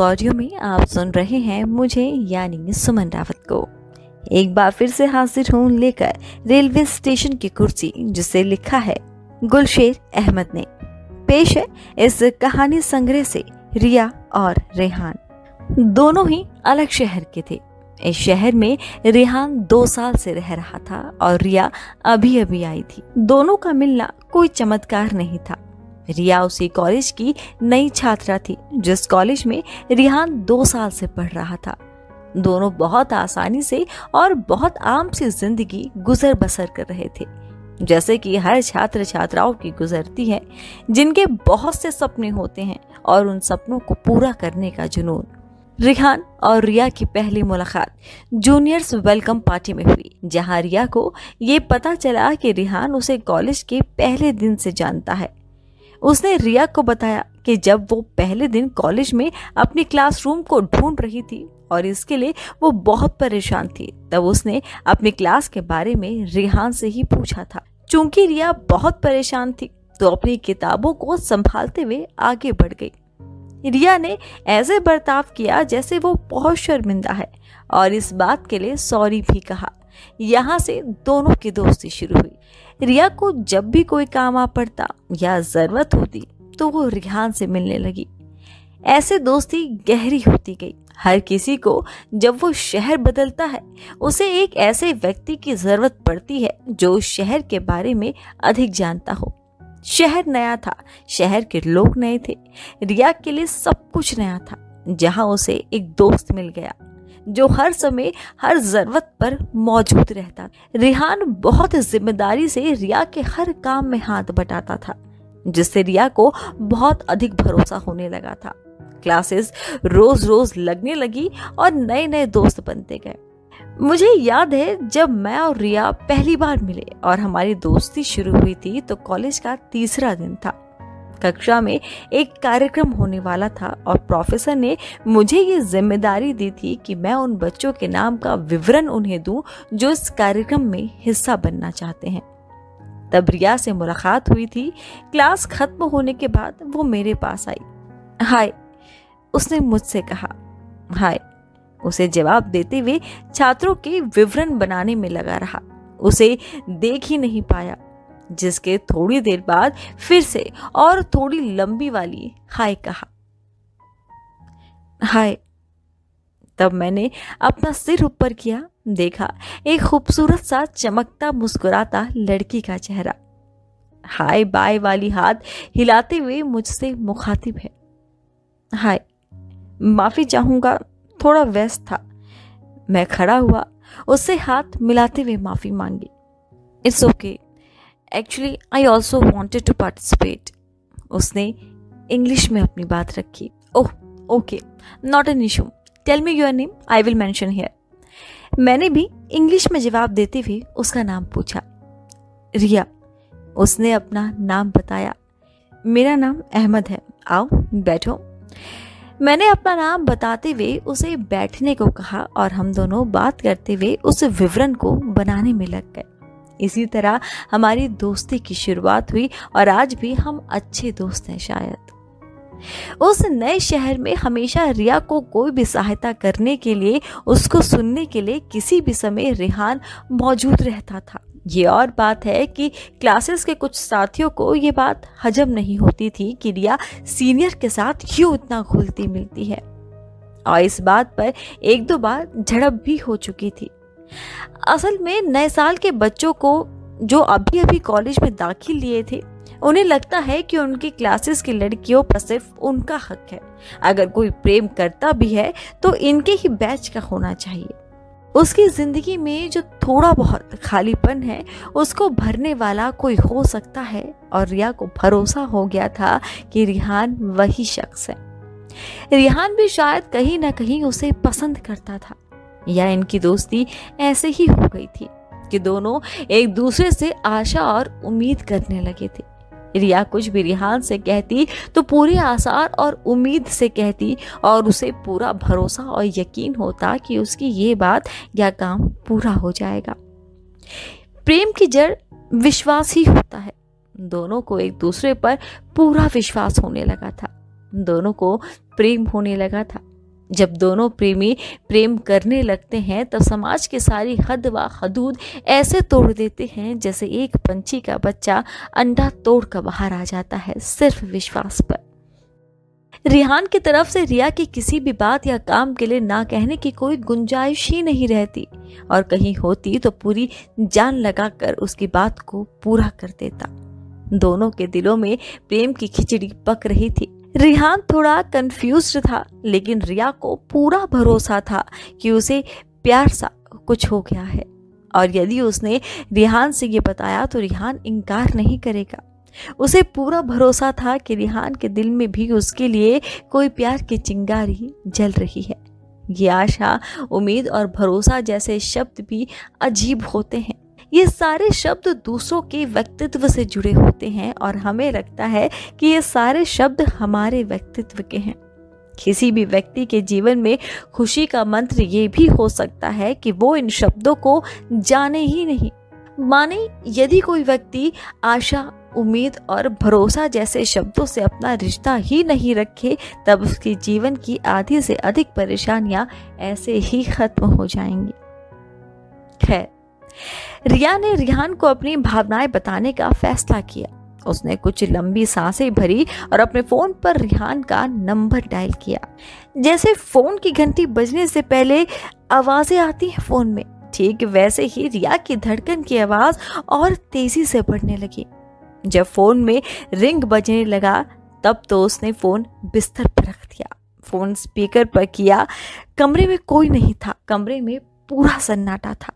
Audio में आप सुन रहे हैं मुझे, यानी सुमन रावत को। एक बार फिर से हाजिर हूँ लेकर रेलवे स्टेशन की कुर्सी, जिसे लिखा है गुलशेर अहमद ने। पेश है इस कहानी संग्रह से रिया और रेहान। दोनों ही अलग शहर के थे। इस शहर में रेहान दो साल से रह रहा था और रिया अभी अभी आई थी। दोनों का मिलना कोई चमत्कार नहीं था। रिया उसी कॉलेज की नई छात्रा थी, जिस कॉलेज में रिहान दो साल से पढ़ रहा था। दोनों बहुत आसानी से और बहुत आम सी ज़िंदगी गुजर बसर कर रहे थे। जैसे कि हर छात्र छात्राओं की गुजरती है, जिनके बहुत से सपने होते हैं और उन सपनों को पूरा करने का जुनून। रिहान और रिया की पहली मुलाकात जूनियर्स वेलकम पार्टी में हुई, जहाँ रिया को ये पता चला कि रिहान उसे कॉलेज के पहले दिन से जानता है। उसने रिया को बताया कि जब वो पहले दिन कॉलेज में अपनी क्लासरूम को ढूंढ रही थी और इसके लिए वो बहुत परेशान थी, तब उसने अपनी क्लास के बारे में रिहान से ही पूछा था। चूँकि रिया बहुत परेशान थी तो अपनी किताबों को संभालते हुए आगे बढ़ गई। रिया ने ऐसे बर्ताव किया जैसे वो बहुत शर्मिंदा है और इस बात के लिए सॉरी भी कहा। यहाँ से दोनों की दोस्ती शुरू हुई। रिया को जब भी कोई काम आ पड़ता या ज़रूरत होती तो वो रिहान से मिलने लगी। ऐसे दोस्ती गहरी होती गई। हर किसी को जब वो शहर बदलता है, उसे एक ऐसे व्यक्ति की ज़रूरत पड़ती है जो शहर के बारे में अधिक जानता हो। शहर नया था, शहर के लोग नए थे। रिया के लिए सब कुछ नया था, जहाँ उसे एक दोस्त मिल गया। जो हर समय, हर ज़रूरत पर मौजूद रहता। रिहान बहुत ज़िम्मेदारी से रिया के हर काम में हाथ बटाता था, जिससे रिया को बहुत अधिक भरोसा होने लगा था। क्लासेस रोज रोज लगने लगी और नए नए दोस्त बनते गए। मुझे याद है, जब मैं और रिया पहली बार मिले और हमारी दोस्ती शुरू हुई थी तो कॉलेज का तीसरा दिन था। कक्षा में एक कार्यक्रम होने वाला था और प्रोफेसर ने मुझे ये ज़िम्मेदारी दी थी कि मैं उन बच्चों के नाम का विवरण उन्हें दूँ जो इस कार्यक्रम में हिस्सा बनना चाहते हैं। तब रिया से मुलाकात हुई थी। क्लास खत्म होने के बाद वो मेरे पास आई। हाय, उसने मुझसे कहा। हाय, उसे जवाब देते हुए छात्रों के विवरण बनाने में लगा रहा। उसे देख ही नहीं पाया। जिसके थोड़ी देर बाद फिर से और थोड़ी लंबी वाली हाय कहा। हाय, तब मैंने अपना सिर ऊपर किया, देखा, एक खूबसूरत सा चमकता मुस्कुराता लड़की का चेहरा। हाय बाय वाली हाथ हिलाते हुए मुझसे मुखातिब है। हाय, माफ़ी चाहूँगा, थोड़ा व्यस्त था। मैं खड़ा हुआ, उससे हाथ मिलाते हुए माफ़ी मांगी। It's okay actually I also wanted to participate उसने इंग्लिश में अपनी बात रखी. ओह okay not an issue tell me your name I will mention here मैंने भी इंग्लिश में जवाब देते हुए उसका नाम पूछा. रिया, उसने अपना नाम बताया. मेरा नाम अहमद है. आओ, बैठो. मैंने अपना नाम बताते हुए उसे बैठने को कहा और हम दोनों बात करते हुए उस विवरण को बनाने में लग गए. इसी तरह हमारी दोस्ती की शुरुआत हुई और आज भी हम अच्छे दोस्त हैं शायद। उस नए शहर में हमेशा रिया को कोई भी सहायता करने के लिए, उसको सुनने के लिए किसी भी समय रिहान मौजूद रहता था। ये और बात है कि क्लासेस के कुछ साथियों को ये बात हजम नहीं होती थी कि रिया सीनियर के साथ क्यों इतना घुलती मिलती है। और इस बात पर एक दो बार झड़प भी हो चुकी थी। असल में नए साल के बच्चों को जो अभी अभी कॉलेज में दाखिल लिए थे, उन्हें लगता है कि उनकी क्लासेस की लड़कियों पर सिर्फ़ उनका हक है। अगर कोई प्रेम करता भी है तो इनके ही बैच का होना चाहिए। उसकी ज़िंदगी में जो थोड़ा बहुत खालीपन है, उसको भरने वाला कोई हो सकता है और रिया को भरोसा हो गया था कि रिहान वही शख्स है। रिहान भी शायद कहीं ना कहीं उसे पसंद करता था। या इनकी दोस्ती ऐसे ही हो गई थी कि दोनों एक दूसरे से आशा और उम्मीद करने लगे थे। रिया कुछ भी रिहान से कहती तो पूरे आसार और उम्मीद से कहती और उसे पूरा भरोसा और यकीन होता कि उसकी ये बात या काम पूरा हो जाएगा। प्रेम की जड़ विश्वास ही होता है। दोनों को एक दूसरे पर पूरा विश्वास होने लगा था। दोनों को प्रेम होने लगा था। जब दोनों प्रेमी प्रेम करने लगते हैं, तब समाज के सारी हद व हदूद ऐसे तोड़ देते हैं जैसे एक पंछी का बच्चा अंडा तोड़ कर बाहर आ जाता है, सिर्फ़ विश्वास पर। रिहान की तरफ़ से रिया की किसी भी बात या काम के लिए ना कहने की कोई गुंजाइश ही नहीं रहती। और कहीं होती तो पूरी जान लगाकर उसकी बात को पूरा कर देता। दोनों के दिलों में प्रेम की खिचड़ी पक रही थी। रिहान थोड़ा कंफ्यूज था, लेकिन रिया को पूरा भरोसा था कि उसे प्यार सा कुछ हो गया है। और यदि उसने रिहान से ये बताया तो रिहान इनकार नहीं करेगा। उसे पूरा भरोसा था कि रिहान के दिल में भी उसके लिए कोई प्यार की चिंगारी जल रही है। ये आशा, उम्मीद और भरोसा जैसे शब्द भी अजीब होते हैं। ये सारे शब्द दूसरों के व्यक्तित्व से जुड़े होते हैं और हमें लगता है कि ये सारे शब्द हमारे व्यक्तित्व के हैं। किसी भी व्यक्ति के जीवन में खुशी का मंत्र ये भी हो सकता है कि वो इन शब्दों को जाने ही नहीं। माने यदि कोई व्यक्ति आशा, उम्मीद और भरोसा जैसे शब्दों से अपना रिश्ता ही नहीं रखे, तब उसके जीवन की आधी से अधिक परेशानियाँ ऐसे ही खत्म हो जाएँगी। खैर रिया ने रिहान को अपनी भावनाएँ बताने का फैसला किया। उसने कुछ लंबी साँसें भरी और अपने फ़ोन पर रिहान का नंबर डायल किया। जैसे फ़ोन की घंटी बजने से पहले आवाज़ें आती हैं फ़ोन में, ठीक वैसे ही रिया की धड़कन की आवाज़ और तेज़ी से बढ़ने लगी। जब फ़ोन में रिंग बजने लगा, तब तो उसने फ़ोन बिस्तर पर रख दिया। फ़ोन स्पीकर पर किया, कमरे में कोई नहीं था, कमरे में पूरा सन्नाटा था।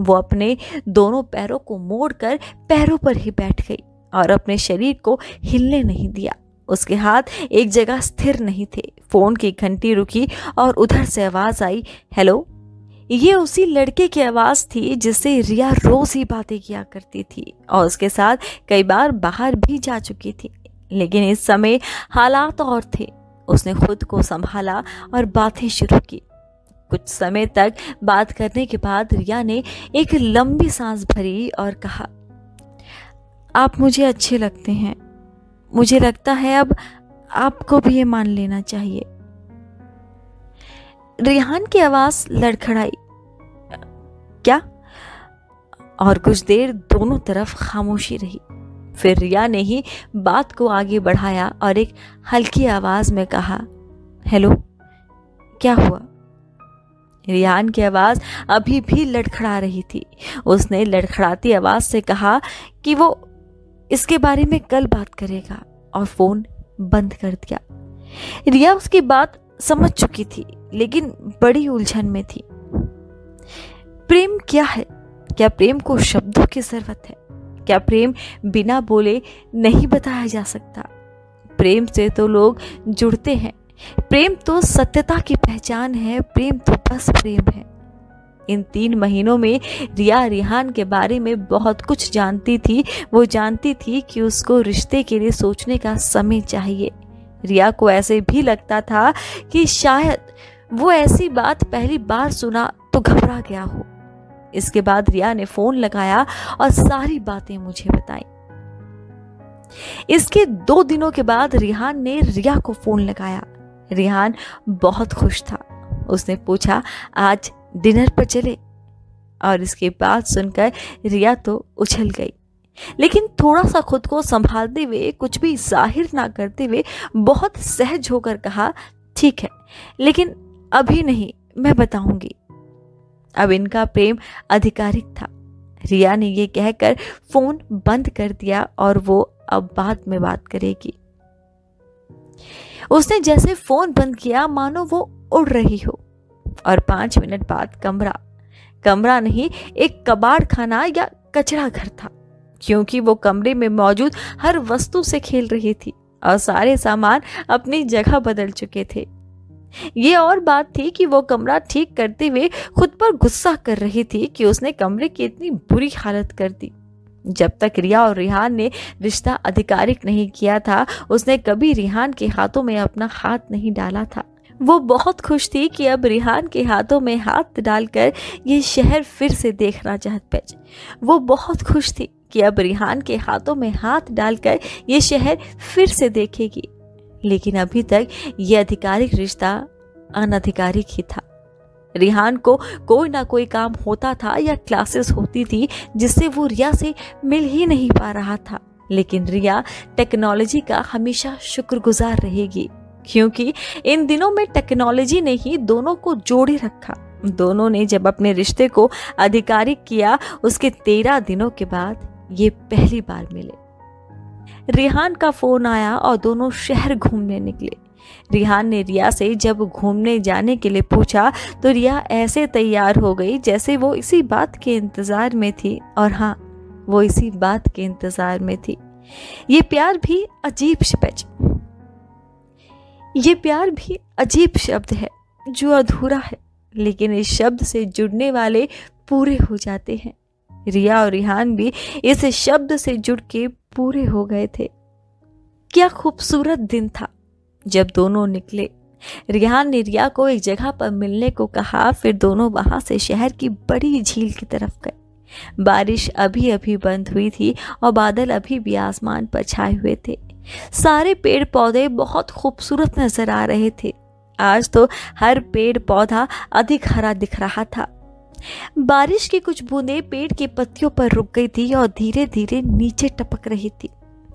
वो अपने दोनों पैरों को मोड़कर पैरों पर ही बैठ गई और अपने शरीर को हिलने नहीं दिया। उसके हाथ एक जगह स्थिर नहीं थे। फ़ोन की घंटी रुकी और उधर से आवाज़ आई, हेलो? ये उसी लड़के की आवाज़ थी जिससे रिया रोज ही बातें किया करती थी और उसके साथ कई बार बाहर भी जा चुकी थी। लेकिन इस समय हालात और थे। उसने खुद को संभाला और बातें शुरू की। कुछ समय तक बात करने के बाद रिया ने एक लंबी सांस भरी और कहा, आप मुझे अच्छे लगते हैं। मुझे लगता है अब आपको भी ये मान लेना चाहिए रिहान की आवाज़ लड़खड़ाई। क्या? और कुछ देर दोनों तरफ़ खामोशी रही। फिर रिया ने ही बात को आगे बढ़ाया और एक हल्की आवाज़ में कहा, हेलो, क्या हुआ? रियान की आवाज़ अभी भी लड़खड़ा रही थी। उसने लड़खड़ाती आवाज़ से कहा कि वो इसके बारे में कल बात करेगा और फ़ोन बंद कर दिया। रिया उसकी बात समझ चुकी थी, लेकिन बड़ी उलझन में थी। प्रेम क्या है? क्या प्रेम को शब्दों की ज़रूरत है? क्या प्रेम बिना बोले नहीं बताया जा सकता? प्रेम से तो लोग जुड़ते हैं प्रेम तो सत्यता की पहचान है, प्रेम तो बस प्रेम है। इन तीन महीनों में रिया रिहान के बारे में बहुत कुछ जानती थी। वो जानती थी कि उसको रिश्ते के लिए सोचने का समय चाहिए। रिया को ऐसे भी लगता था कि शायद वो ऐसी बात पहली बार सुना तो घबरा गया हो। इसके बाद रिया ने फ़ोन लगाया और सारी बातें मुझे बताई। इसके दो दिनों के बाद रिहान ने रिया को फ़ोन लगाया। रिहान बहुत खुश था। उसने पूछा, आज डिनर पर चले? और इसके बाद सुनकर रिया तो उछल गई। लेकिन थोड़ा सा खुद को संभालते हुए, कुछ भी ज़ाहिर ना करते हुए बहुत सहज होकर कहा, ठीक है, लेकिन अभी नहीं, मैं बताऊँगी। अब इनका प्रेम आधिकारिक था। रिया ने यह कहकर फ़ोन बंद कर दिया और वो अब बाद में बात करेगी। उसने जैसे फ़ोन बंद किया, मानो वो उड़ रही हो। और पाँच मिनट बाद कमरा कमरा नहीं, एक कबाड़ खाना या कचरा घर था, क्योंकि वो कमरे में मौजूद हर वस्तु से खेल रही थी और सारे सामान अपनी जगह बदल चुके थे। ये और बात थी कि वो कमरा ठीक करते हुए खुद पर गुस्सा कर रही थी कि उसने कमरे की इतनी बुरी हालत कर दी। जब तक रिया और रिहान ने रिश्ता आधिकारिक नहीं किया था, उसने कभी रिहान के हाथों में अपना हाथ नहीं डाला था। वो बहुत खुश थी कि अब रिहान के हाथों में हाथ डालकर ये शहर फिर से देखना चाहत पैज वो बहुत खुश थी कि अब रिहान के हाथों में हाथ डालकर ये शहर फिर से देखेगी। लेकिन अभी तक ये आधिकारिक रिश्ता अनधिकारिक ही था। रिहान को कोई ना कोई काम होता था या क्लासेस होती थी, जिससे वो रिया से मिल ही नहीं पा रहा था। लेकिन रिया टेक्नोलॉजी का हमेशा शुक्रगुजार रहेगी, क्योंकि इन दिनों में टेक्नोलॉजी ने ही दोनों को जोड़े रखा। दोनों ने जब अपने रिश्ते को आधिकारिक किया, उसके तेरह दिनों के बाद ये पहली बार मिले। रिहान का फ़ोन आया और दोनों शहर घूमने निकले। रिहान ने रिया से जब घूमने जाने के लिए पूछा तो रिया ऐसे तैयार हो गई जैसे वो इसी बात के इंतज़ार में थी। और हाँ वो इसी बात के इंतज़ार में थी। ये प्यार भी अजीब शब्द ये प्यार भी अजीब शब्द है जो अधूरा है, लेकिन इस शब्द से जुड़ने वाले पूरे हो जाते हैं। रिया और रिहान भी इस शब्द से जुड़ के पूरे हो गए थे। क्या खूबसूरत दिन था। जब दोनों निकले रिहान ने रिया को एक जगह पर मिलने को कहा, फिर दोनों वहाँ से शहर की बड़ी झील की तरफ़ गए। बारिश अभी अभी बंद हुई थी और बादल अभी भी आसमान पर छाए हुए थे। सारे पेड़ पौधे बहुत खूबसूरत नज़र आ रहे थे। आज तो हर पेड़ पौधा अधिक हरा दिख रहा था। बारिश की कुछ बूंदें पेड़ की पत्तियों पर रुक गई थी और धीरे धीरे नीचे टपक रही थी।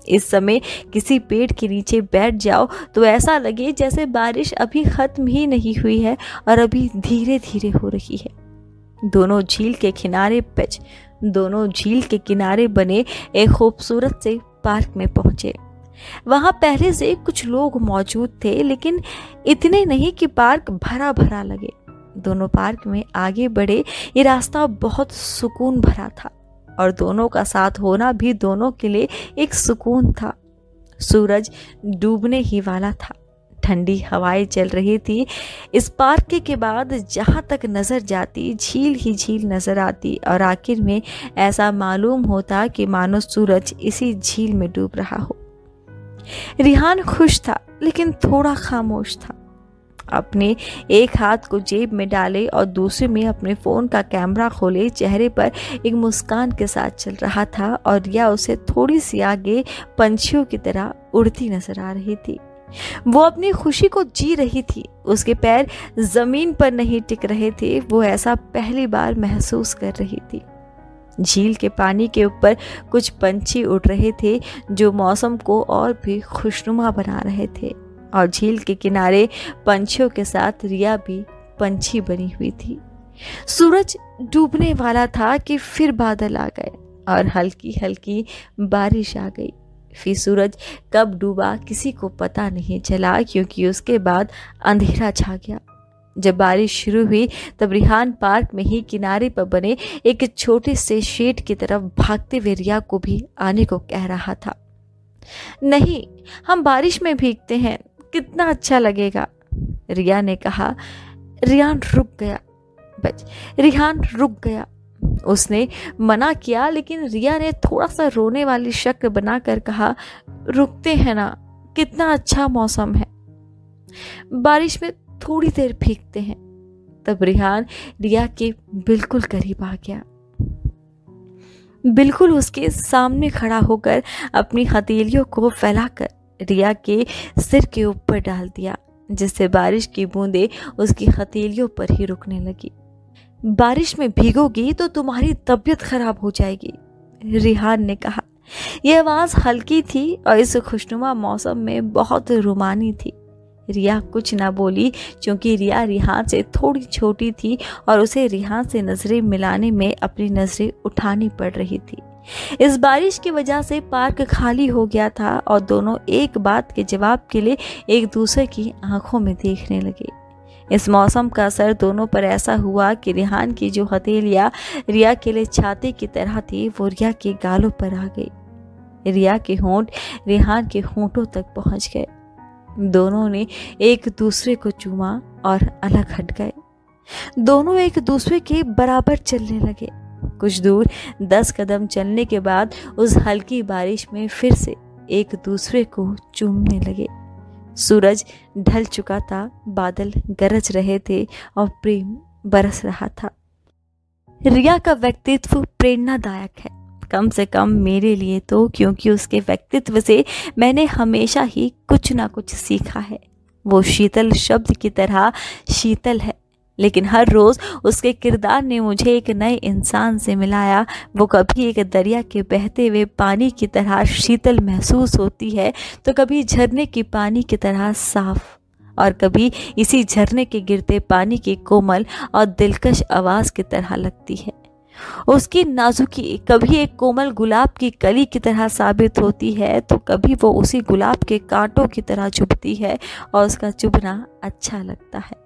इस समय किसी पेड़ के नीचे बैठ जाओ तो ऐसा लगे जैसे बारिश अभी खत्म ही नहीं हुई है और अभी धीरे धीरे हो रही है। दोनों झील के किनारे पिच दोनों झील के किनारे बने एक खूबसूरत से पार्क में पहुँचे। वहाँ पहले से कुछ लोग मौजूद थे, लेकिन इतने नहीं कि पार्क भरा भरा लगे। दोनों पार्क में आगे बढ़े, ये रास्ता बहुत सुकून भरा था। और दोनों का साथ होना भी दोनों के लिए एक सुकून था। सूरज डूबने ही वाला था। ठंडी हवाएँ चल रही थी। इस पार्क के बाद जहाँ तक नज़र जाती, झील ही झील नज़र आती और आखिर में ऐसा मालूम होता कि मानो सूरज इसी झील में डूब रहा हो। रिहान खुश था, लेकिन थोड़ा खामोश था। अपने एक हाथ को जेब में डाले और दूसरे में अपने फ़ोन का कैमरा खोले। चेहरे पर एक मुस्कान के साथ चल रहा था और रिया उसे थोड़ी सी आगे पंछियों की तरह उड़ती नज़र आ रही थी। वो अपनी खुशी को जी रही थी। उसके पैर ज़मीन पर नहीं टिक रहे थे। वो ऐसा पहली बार महसूस कर रही थी। झील के पानी के ऊपर कुछ पंछी उड़ रहे थे जो मौसम को और भी खुशनुमा बना रहे थे। और झील के किनारे पंछियों के साथ रिया भी पंछी बनी हुई थी। सूरज डूबने वाला था कि फिर बादल आ गए और हल्की हल्की बारिश आ गई। फिर सूरज कब डूबा किसी को पता नहीं चला क्योंकि उसके बाद अंधेरा छा गया। जब बारिश शुरू हुई, तब रिहान पार्क में ही किनारे पर बने एक छोटे से शेड की तरफ़ भागते हुए रिया को भी आने को कह रहा था। नहीं, हम बारिश में भीगते हैं। कितना अच्छा लगेगा। रिया ने कहा, रियान रुक गया। बच रिहान रुक गया। उसने मना किया, लेकिन रिया ने थोड़ा सा रोने वाली शक्ल बनाकर कहा, रुकते हैं ना, कितना अच्छा मौसम है। बारिश में थोड़ी देर भीगते हैं। तब रिहान रिया के बिल्कुल करीब आ गया। बिल्कुल उसके सामने खड़ा होकर अपनी हथेलियों को फैलाकर रिया के सिर के ऊपर डाल दिया, जिससे बारिश की बूंदें उसकी हथेलियों पर ही रुकने लगी। बारिश में भीगोगी तो तुम्हारी तबीयत खराब हो जाएगी रिहान ने कहा। यह आवाज़ हल्की थी और इस खुशनुमा मौसम में बहुत रुमानी थी। रिया कुछ ना बोली, क्योंकि रिया रिहान से थोड़ी छोटी थी और उसे रिहान से नज़रें मिलाने में अपनी नज़रें उठानी पड़ रही थी। इस बारिश की वजह से पार्क खाली हो गया था और दोनों एक बात के जवाब के लिए एक दूसरे की आँखों में देखने लगे। इस मौसम का असर दोनों पर ऐसा हुआ कि रिहान की जो हथेलियाँ रिया के लिए छाते की तरह थी, वो रिया के गालों पर आ गई। रिया के होंठ रिहान के होंठों तक पहुँच गए। दोनों ने एक दूसरे को चूमा और अलग हट गए। दोनों एक दूसरे के बराबर चलने लगे। कुछ दूर दस कदम चलने के बाद उस हल्की बारिश में फिर से एक दूसरे को चूमने लगे। सूरज ढल चुका था, बादल गरज रहे थे और प्रेम बरस रहा था। रिया का व्यक्तित्व प्रेरणादायक है। कम से कम मेरे लिए तो क्योंकि उसके व्यक्तित्व से मैंने हमेशा ही कुछ ना कुछ सीखा है। वो शीतल शब्द की तरह शीतल है। लेकिन हर रोज़ उसके किरदार ने मुझे एक नए इंसान से मिलाया। वो कभी एक दरिया के बहते हुए पानी की तरह शीतल महसूस होती है तो कभी झरने की पानी की तरह साफ़ और कभी इसी झरने के गिरते पानी की कोमल और दिलकश आवाज़ की तरह लगती है। उसकी नाजुकी कभी एक कोमल गुलाब की कली की तरह साबित होती है तो कभी वो उसी गुलाब के कांटों की तरह चुभती है और उसका चुभना अच्छा लगता है।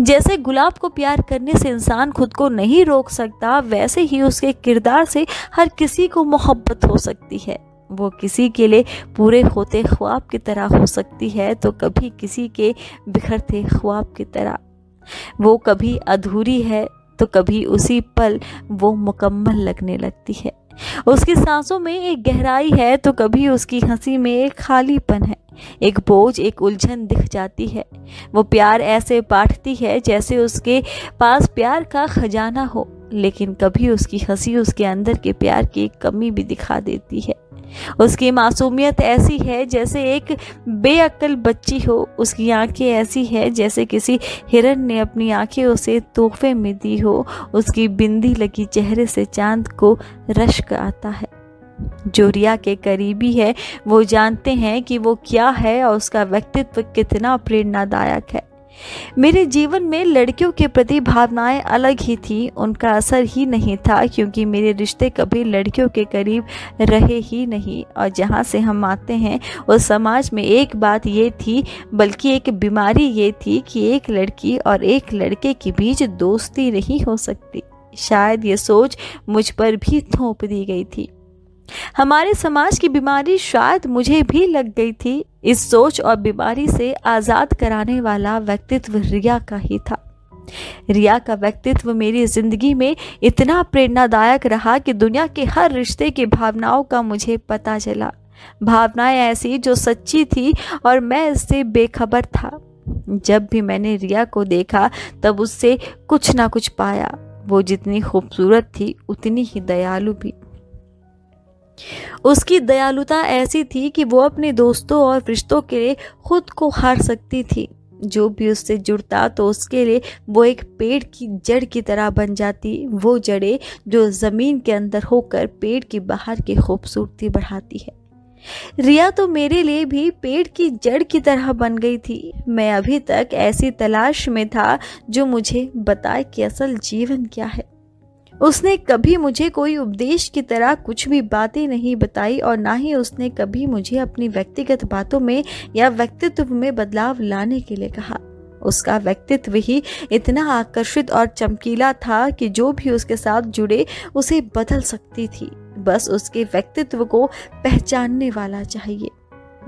जैसे गुलाब को प्यार करने से इंसान खुद को नहीं रोक सकता, वैसे ही उसके किरदार से हर किसी को मोहब्बत हो सकती है। वो किसी के लिए पूरे होते ख्वाब की तरह हो सकती है तो कभी किसी के बिखरते ख्वाब की तरह। वो कभी अधूरी है तो कभी उसी पल वो मुकम्मल लगने लगती है। उसकी सांसों में एक गहराई है तो कभी उसकी हँसी में एक खालीपन है। एक बोझ, एक उलझन दिख जाती है। वो प्यार ऐसे बांटती है जैसे उसके पास प्यार का खजाना हो, लेकिन कभी उसकी हँसी उसके अंदर के प्यार की एक कमी भी दिखा देती है। उसकी मासूमियत ऐसी है जैसे एक बेअक्ल बच्ची हो। उसकी आँखें ऐसी है जैसे किसी हिरण ने अपनी आँखें उसे तोहफे में दी हो। उसकी बिंदी लगी चेहरे से चाँद को रश्क आता है। जो रिया के करीबी है, वो जानते हैं कि वो क्या है और उसका व्यक्तित्व कितना प्रेरणादायक है। मेरे जीवन में लड़कियों के प्रति भावनाएँ अलग ही थी। उनका असर ही नहीं था, क्योंकि मेरे रिश्ते कभी लड़कियों के करीब रहे ही नहीं। और जहाँ से हम आते हैं, उस समाज में एक बात ये थी, बल्कि एक बीमारी ये थी कि एक लड़की और एक लड़के के बीच दोस्ती नहीं हो सकती। शायद ये सोच मुझ पर भी थोप दी गई थी। हमारे समाज की बीमारी शायद मुझे भी लग गई थी। इस सोच और बीमारी से आज़ाद कराने वाला व्यक्तित्व रिया का ही था। रिया का व्यक्तित्व मेरी ज़िंदगी में इतना प्रेरणादायक रहा कि दुनिया के हर रिश्ते की भावनाओं का मुझे पता चला। भावनाएँ ऐसी जो सच्ची थी और मैं इससे बेखबर था। जब भी मैंने रिया को देखा, तब उससे कुछ ना कुछ पाया। वो जितनी खूबसूरत थी, उतनी ही दयालु भी। उसकी दयालुता ऐसी थी कि वो अपने दोस्तों और रिश्तों के लिए खुद को हार सकती थी। जो भी उससे जुड़ता तो उसके लिए वो एक पेड़ की जड़ की तरह बन जाती। वो जड़ें जो ज़मीन के अंदर होकर पेड़ की बाहर की खूबसूरती बढ़ाती है। रिया तो मेरे लिए भी पेड़ की जड़ की तरह बन गई थी। मैं अभी तक ऐसी तलाश में था जो मुझे बताए कि असल जीवन क्या है। उसने कभी मुझे कोई उपदेश की तरह कुछ भी बातें नहीं बताई और ना ही उसने कभी मुझे अपनी व्यक्तिगत बातों में या व्यक्तित्व में बदलाव लाने के लिए कहा। उसका व्यक्तित्व ही इतना आकर्षित और चमकीला था कि जो भी उसके साथ जुड़े, उसे बदल सकती थी। बस उसके व्यक्तित्व को पहचानने वाला चाहिए।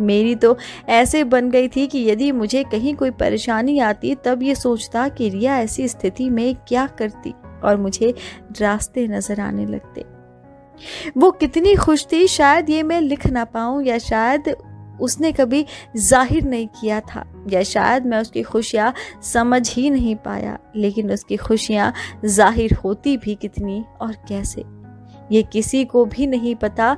मेरी तो ऐसे बन गई थी कि यदि मुझे कहीं कोई परेशानी आती, तब ये सोचता कि रिया ऐसी स्थिति में क्या करती। और मुझे रास्ते नज़र आने लगते। वो कितनी खुश थी, शायद ये मैं लिख ना पाऊँ, या शायद उसने कभी ज़ाहिर नहीं किया था, या शायद मैं उसकी खुशियाँ समझ ही नहीं पाया, लेकिन उसकी खुशियाँ ज़ाहिर होती भी कितनी और कैसे। ये किसी को भी नहीं पता।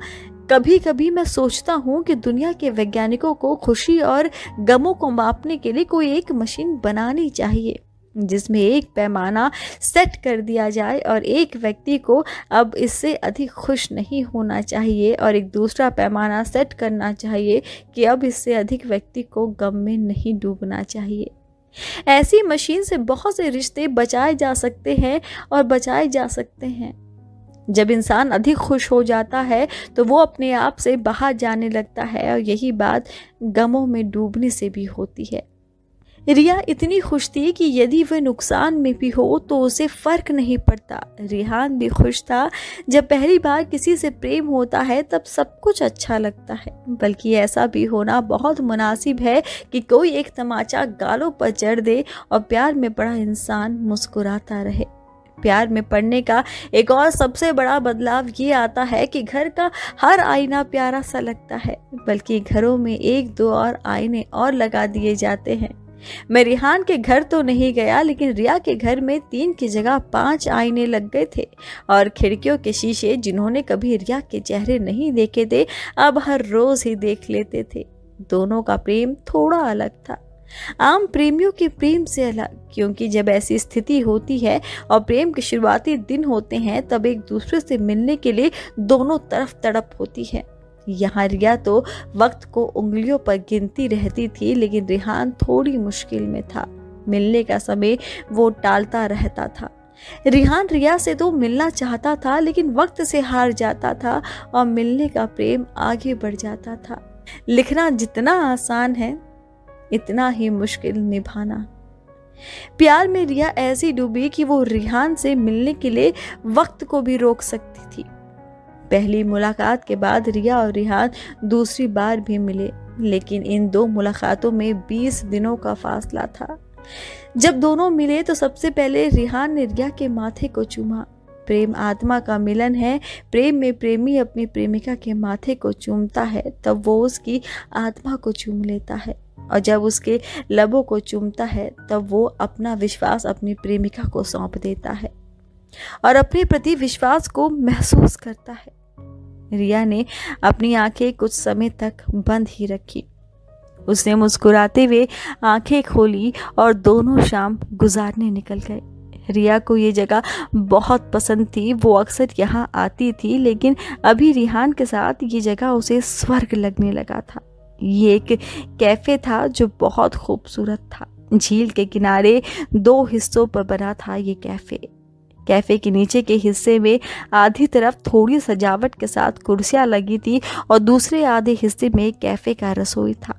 कभी कभी मैं सोचता हूँ कि दुनिया के वैज्ञानिकों को खुशी और गमों को मापने के लिए कोई एक मशीन बनानी चाहिए। जिसमें एक पैमाना सेट कर दिया जाए और एक व्यक्ति को अब इससे अधिक खुश नहीं होना चाहिए और एक दूसरा पैमाना सेट करना चाहिए कि अब इससे अधिक व्यक्ति को गम में नहीं डूबना चाहिए। ऐसी मशीन से बहुत से रिश्ते बचाए जा सकते हैं और बचाए जा सकते हैं। जब इंसान अधिक खुश हो जाता है तो वो अपने आप से बाहर जाने लगता है और यही बात गमों में डूबने से भी होती है। रिया इतनी खुश थी कि यदि वह नुकसान में भी हो तो उसे फ़र्क नहीं पड़ता। रिहान भी खुश था। जब पहली बार किसी से प्रेम होता है, तब सब कुछ अच्छा लगता है। बल्कि ऐसा भी होना बहुत मुनासिब है कि कोई एक तमाचा गालों पर चढ़ दे और प्यार में पड़ा इंसान मुस्कुराता रहे। प्यार में पड़ने का एक और सबसे बड़ा बदलाव ये आता है कि घर का हर आईना प्यारा सा लगता है, बल्कि घरों में एक दो और आईने और लगा दिए जाते हैं। मैं रिहान के घर तो नहीं गया, लेकिन रिया के घर में तीन की जगह पाँच आईने लग गए थे और खिड़कियों के शीशे जिन्होंने कभी रिया के चेहरे नहीं देखे थे, अब हर रोज ही देख लेते थे। दोनों का प्रेम थोड़ा अलग था। आम प्रेमियों के प्रेम से अलग, क्योंकि जब ऐसी स्थिति होती है और प्रेम के शुरुआती दिन होते हैं, तब एक दूसरे से मिलने के लिए दोनों तरफ़ तड़प होती है। यहाँ रिया तो वक्त को उंगलियों पर गिनती रहती थी, लेकिन रिहान थोड़ी मुश्किल में था। मिलने का समय वो टालता रहता था। रिहान रिया से तो मिलना चाहता था, लेकिन वक्त से हार जाता था और मिलने का प्रेम आगे बढ़ जाता था। लिखना जितना आसान है, इतना ही मुश्किल निभाना। प्यार में रिया ऐसी डूबी कि वो रिहान से मिलने के लिए वक्त को भी रोक सकती थी। पहली मुलाकात के बाद रिया और रिहान दूसरी बार भी मिले, लेकिन इन दो मुलाकातों में 20 दिनों का फासला था। जब दोनों मिले तो सबसे पहले रिहान ने रिया के माथे को चूमा। प्रेम आत्मा का मिलन है। प्रेम में प्रेमी अपनी प्रेमिका के माथे को चूमता है, तब वो उसकी आत्मा को चूम लेता है। और जब उसके लबों को चूमता है, तब वो अपना विश्वास अपनी प्रेमिका को सौंप देता है और अपने प्रति विश्वास को महसूस करता है। रिया ने अपनी आँखें कुछ समय तक बंद ही रखी। उसने मुस्कुराते हुए आँखें खोली और दोनों शाम गुजारने निकल गए। रिया को ये जगह बहुत पसंद थी। वो अक्सर यहाँ आती थी, लेकिन अभी रिहान के साथ ये जगह उसे स्वर्ग लगने लगा था। ये एक कैफ़े था जो बहुत खूबसूरत था। झील के किनारे दो हिस्सों पर बना था ये कैफ़े। कैफ़े के नीचे के हिस्से में आधी तरफ़ थोड़ी सजावट के साथ कुर्सियाँ लगी थी और दूसरे आधे हिस्से में कैफ़े का रसोई था।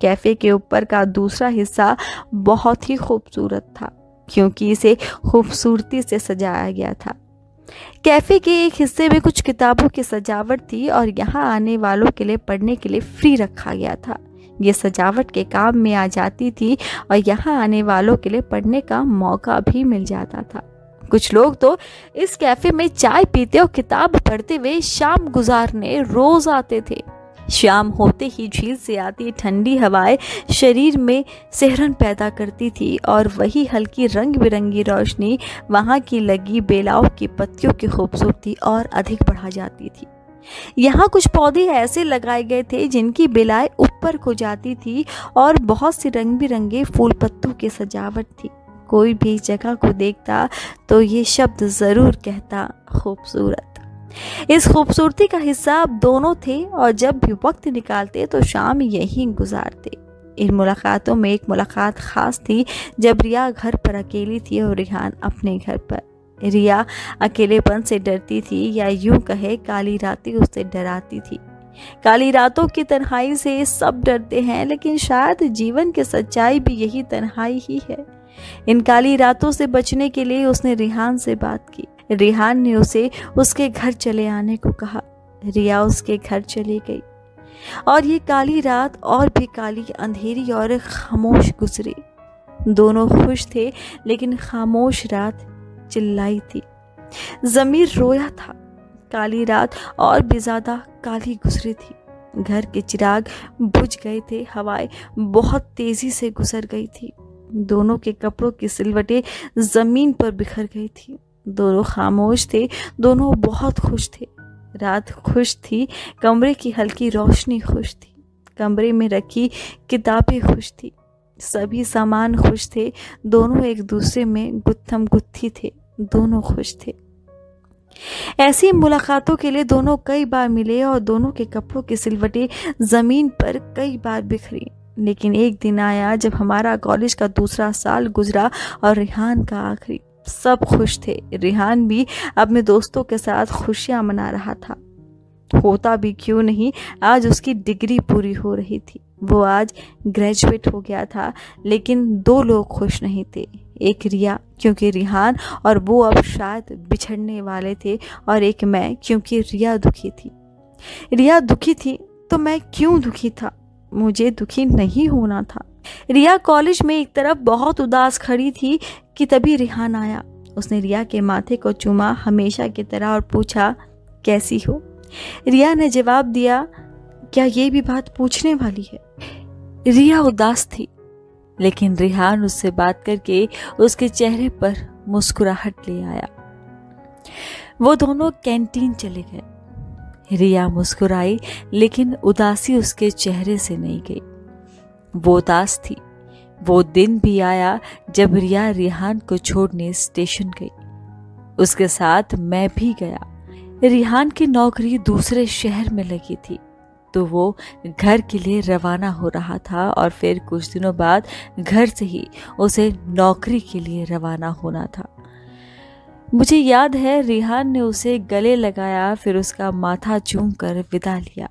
कैफ़े के ऊपर का दूसरा हिस्सा बहुत ही खूबसूरत था, क्योंकि इसे खूबसूरती से सजाया गया था। कैफ़े के एक हिस्से में कुछ किताबों की सजावट थी और यहाँ आने वालों के लिए पढ़ने के लिए फ्री रखा गया था। ये सजावट के काम में आ जाती थी और यहाँ आने वालों के लिए पढ़ने का मौका भी मिल जाता था। कुछ लोग तो इस कैफ़े में चाय पीते और किताब पढ़ते हुए शाम गुजारने रोज़ आते थे। शाम होते ही झील से आती ठंडी हवाएँ शरीर में सेहरन पैदा करती थी और वही हल्की रंग बिरंगी रोशनी वहाँ की लगी बेलाव की पत्तियों की खूबसूरती और अधिक बढ़ा जाती थी। यहाँ कुछ पौधे ऐसे लगाए गए थे जिनकी बेलाएँ ऊपर को जाती थी और बहुत सी रंग बिरंगे फूल पत्तों की सजावट थी। कोई भी जगह को देखता तो ये शब्द ज़रूर कहता, खूबसूरत। इस खूबसूरती का हिस्सा अब दोनों थे और जब भी वक्त निकालते तो शाम यहीं गुजारते। इन मुलाकातों में एक मुलाकात ख़ास थी जब रिया घर पर अकेली थी और रिहान अपने घर पर। रिया अकेलेपन से डरती थी या यूँ कहे, काली रातें उससे डराती थी। काली रातों की तन्हाई से सब डरते हैं, लेकिन शायद जीवन की सच्चाई भी यही तन्हाई ही है। इन काली रातों से बचने के लिए उसने रिहान से बात की। रिहान ने उसे उसके घर चले आने को कहा। रिया उसके घर चली गई। और ये काली रात और भी काली अंधेरी और खामोश गुजरी। दोनों खुश थे, लेकिन खामोश रात चिल्लाई थी। जमीर रोया था। काली रात और भी ज़्यादा काली गुजरी थी। घर के चिराग बुझ गए थे। हवाएँ बहुत तेज़ी से गुजर गई थी। दोनों के कपड़ों की सिलवटें ज़मीन पर बिखर गई थी। दोनों खामोश थे, दोनों बहुत खुश थे। रात खुश थी, कमरे की हल्की रोशनी खुश थी। कमरे में रखी किताबें खुश थी। सभी सामान खुश थे, दोनों एक दूसरे में गुत्थम गुत्थी थे, दोनों खुश थे। ऐसी मुलाकातों के लिए दोनों कई बार मिले और दोनों के कपड़ों की सिलवटें ज़मीन पर कई बार बिखरी। लेकिन एक दिन आया जब हमारा कॉलेज का दूसरा साल गुजरा और रिहान का आखिरी सब खुश थे। रिहान भी अपने दोस्तों के साथ खुशियाँ मना रहा था। होता भी क्यों नहीं, आज उसकी डिग्री पूरी हो रही थी। वो आज ग्रेजुएट हो गया था, लेकिन दो लोग खुश नहीं थे। एक रिया, क्योंकि रिहान और वो अब शायद बिछड़ने वाले थे, और एक मैं, क्योंकि रिया दुखी थी। रिया दुखी थी तो मैं क्यों दुखी था? मुझे दुखी नहीं होना था। रिया कॉलेज में एक तरफ़ बहुत उदास खड़ी थी कि तभी रिहान आया। उसने रिया के माथे को चूमा, हमेशा की तरह और पूछा, कैसी हो? रिया ने जवाब दिया, क्या ये भी बात पूछने वाली है? रिया उदास थी, लेकिन रिहान उससे बात करके उसके चेहरे पर मुस्कुराहट ले आया। वो दोनों कैंटीन चले गए। रिया मुस्कुराई, लेकिन उदासी उसके चेहरे से नहीं गई। वो उदास थी। वो दिन भी आया जब रिया रिहान को छोड़ने स्टेशन गई। उसके साथ मैं भी गया। रिहान की नौकरी दूसरे शहर में लगी थी तो वो घर के लिए रवाना हो रहा था और फिर कुछ दिनों बाद घर से ही उसे नौकरी के लिए रवाना होना था। मुझे याद है, रिहान ने उसे गले लगाया, फिर उसका माथा चूम कर विदा लिया।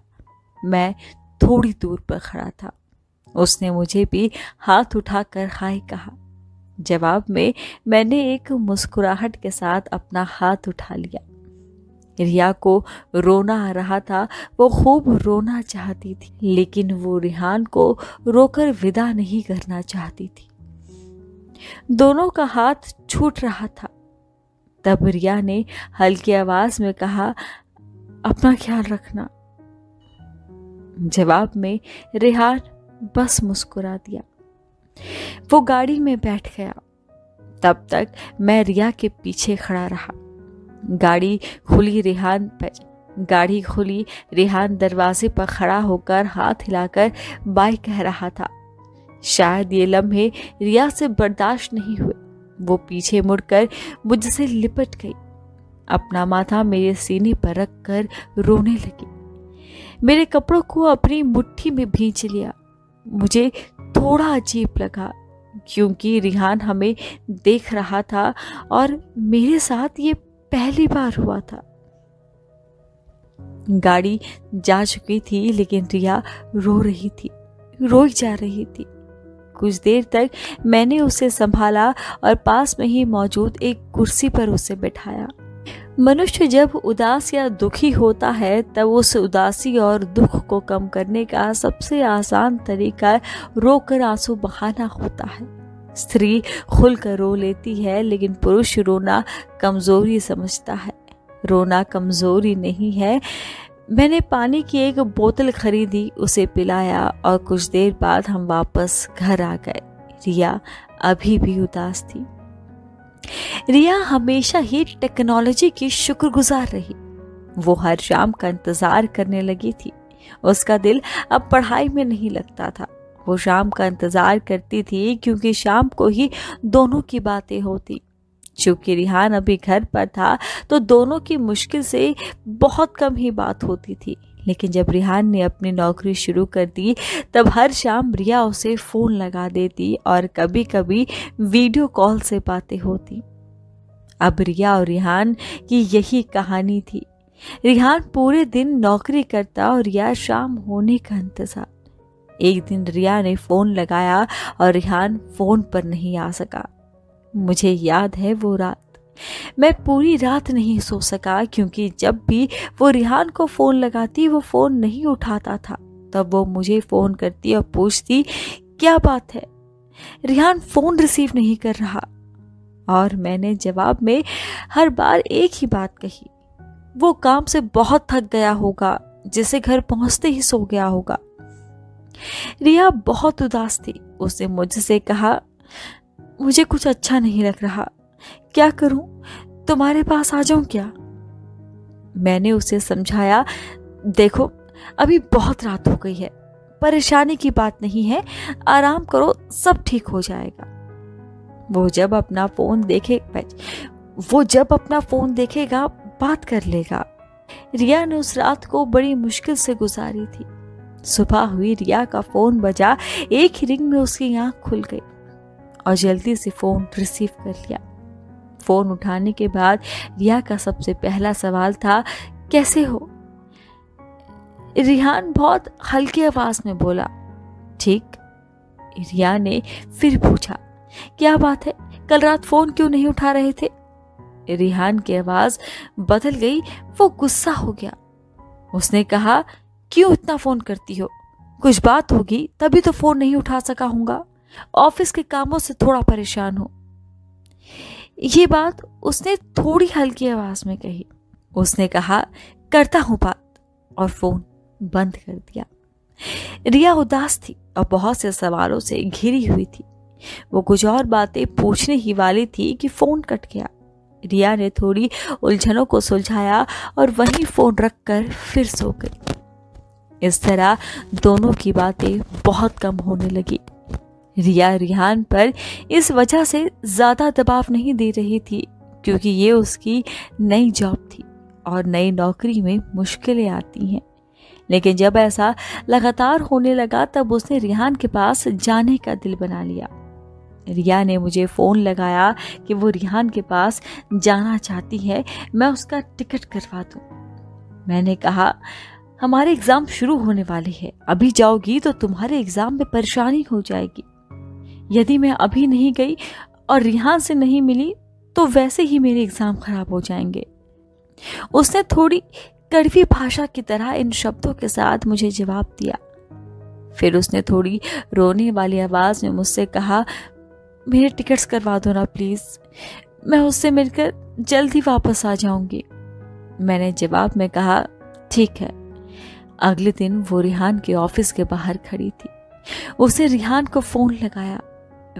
मैं थोड़ी दूर पर खड़ा था। उसने मुझे भी हाथ उठाकर हाय कहा। जवाब में मैंने एक मुस्कुराहट के साथ अपना हाथ उठा लिया। रिया को रोना आ रहा था, वो खूब रोना चाहती थी, लेकिन वो रिहान को रोकर विदा नहीं करना चाहती थी। दोनों का हाथ छूट रहा था। तब रिया ने हल्की आवाज़ में कहा, अपना ख्याल रखना। जवाब में रिहान बस मुस्कुरा दिया। वो गाड़ी में बैठ गया। तब तक मैं रिया के पीछे खड़ा रहा। गाड़ी खुली रेहान पर। गाड़ी खुली रेहान दरवाजे पर खड़ा होकर हाथ हिलाकर बाय कह रहा था, शायद ये लम्हे रिया से बर्दाश्त नहीं हुए। वो पीछे मुड़कर मुझसे लिपट गई। अपना माथा मेरे सीने पर रख कर रोने लगी। मेरे कपड़ों को अपनी मुट्ठी में भींच लिया। मुझे थोड़ा अजीब लगा, क्योंकि रिहान हमें देख रहा था और मेरे साथ ये पहली बार हुआ था। गाड़ी जा चुकी थी, लेकिन रिया रो रही थी, रोई जा रही थी। कुछ देर तक मैंने उसे संभाला और पास में ही मौजूद एक कुर्सी पर उसे बैठाया। मनुष्य जब उदास या दुखी होता है, तब उस उदासी और दुख को कम करने का सबसे आसान तरीका रोकर आँसू बहाना होता है। स्त्री खुलकर रो लेती है, लेकिन पुरुष रोना कमज़ोरी समझता है। रोना कमज़ोरी नहीं है मैंने पानी की एक बोतल खरीदी, उसे पिलाया और कुछ देर बाद हम वापस घर आ गए। रिया अभी भी उदास थी। रिया हमेशा ही टेक्नोलॉजी की शुक्रगुजार रही। वो हर शाम का इंतज़ार करने लगी थी। उसका दिल अब पढ़ाई में नहीं लगता था। वो शाम का इंतज़ार करती थी क्योंकि शाम को ही दोनों की बातें होती। चूँकि रिहान अभी घर पर था तो दोनों की मुश्किल से बहुत कम ही बात होती थी। लेकिन जब रिहान ने अपनी नौकरी शुरू कर दी, तब हर शाम रिया उसे फ़ोन लगा देती और कभी कभी वीडियो कॉल से बातें होती। अब रिया और रिहान की यही कहानी थी। रिहान पूरे दिन नौकरी करता और रिया शाम होने का इंतज़ार। एक दिन रिया ने फ़ोन लगाया और रिहान फ़ोन पर नहीं आ सका। मुझे याद है वो रात। मैं पूरी रात नहीं सो सका क्योंकि जब भी वो रिहान को फ़ोन लगाती, वो फ़ोन नहीं उठाता था। तब वो मुझे फ़ोन करती और पूछती, क्या बात है? रिहान फ़ोन रिसीव नहीं कर रहा। और मैंने जवाब में हर बार एक ही बात कही, वो काम से बहुत थक गया होगा, जिसे घर पहुँचते ही सो गया होगा। रिया बहुत उदास थी। उसने मुझसे कहा मुझे कुछ अच्छा नहीं लग रहा। क्या करूँ? तुम्हारे पास आ जाऊँ क्या? मैंने उसे समझाया, देखो, अभी बहुत रात हो गई है। परेशानी की बात नहीं है। आराम करो, सब ठीक हो जाएगा। वो जब अपना फ़ोन देखे, वो जब अपना फ़ोन देखेगा, बात कर लेगा। रिया ने उस रात को बड़ी मुश्किल से गुजारी थी। सुबह हुई रिया का फ़ोन बजा, एक ही रिंग में उसकी आँख खुल गई। और जल्दी से फ़ोन रिसीव कर लिया। फ़ोन उठाने के बाद रिया का सबसे पहला सवाल था, कैसे हो? रिहान बहुत हल्की आवाज़ में बोला, ठीक। रिया ने फिर पूछा, क्या बात है? कल रात फ़ोन क्यों नहीं उठा रहे थे? रिहान की आवाज़ बदल गई, वो गुस्सा हो गया। उसने कहा, क्यों इतना फ़ोन करती हो? कुछ बात होगी, तभी तो फ़ोन नहीं उठा सका हूँगा ऑफ़िस के कामों से थोड़ा परेशान हो। ये बात उसने थोड़ी हल्की आवाज़ में कही। उसने कहा, करता हूँ बात। और फ़ोन बंद कर दिया। रिया उदास थी और बहुत से सवालों से घिरी हुई थी। वो कुछ और बातें पूछने ही वाली थी कि फ़ोन कट गया। रिया ने थोड़ी उलझनों को सुलझाया और वहीं फ़ोन रखकर फिर सो गई। इस तरह दोनों की बातें बहुत कम होने लगी। रिया रिहान पर इस वजह से ज़्यादा दबाव नहीं दे रही थी, क्योंकि ये उसकी नई जॉब थी और नई नौकरी में मुश्किलें आती हैं। लेकिन जब ऐसा लगातार होने लगा, तब उसने रिहान के पास जाने का दिल बना लिया। रिया ने मुझे फ़ोन लगाया कि वो रिहान के पास जाना चाहती है, मैं उसका टिकट करवा दूँ। मैंने कहा, हमारे एग्ज़ाम शुरू होने वाले हैं, अभी जाओगी तो तुम्हारे एग्ज़ाम में परेशानी हो जाएगी। यदि मैं अभी नहीं गई और रिहान से नहीं मिली तो वैसे ही मेरे एग्ज़ाम खराब हो जाएँगे। उसने थोड़ी कड़वी भाषा की तरह इन शब्दों के साथ मुझे जवाब दिया। फिर उसने थोड़ी रोने वाली आवाज़ में मुझसे कहा, मेरे टिकट्स करवा दो ना प्लीज़। मैं उससे मिलकर जल्द ही वापस आ जाऊँगी। मैंने जवाब में कहा, ठीक है। अगले दिन वो रिहान के ऑफ़िस के बाहर खड़ी थी। उसे रिहान को फ़ोन लगाया।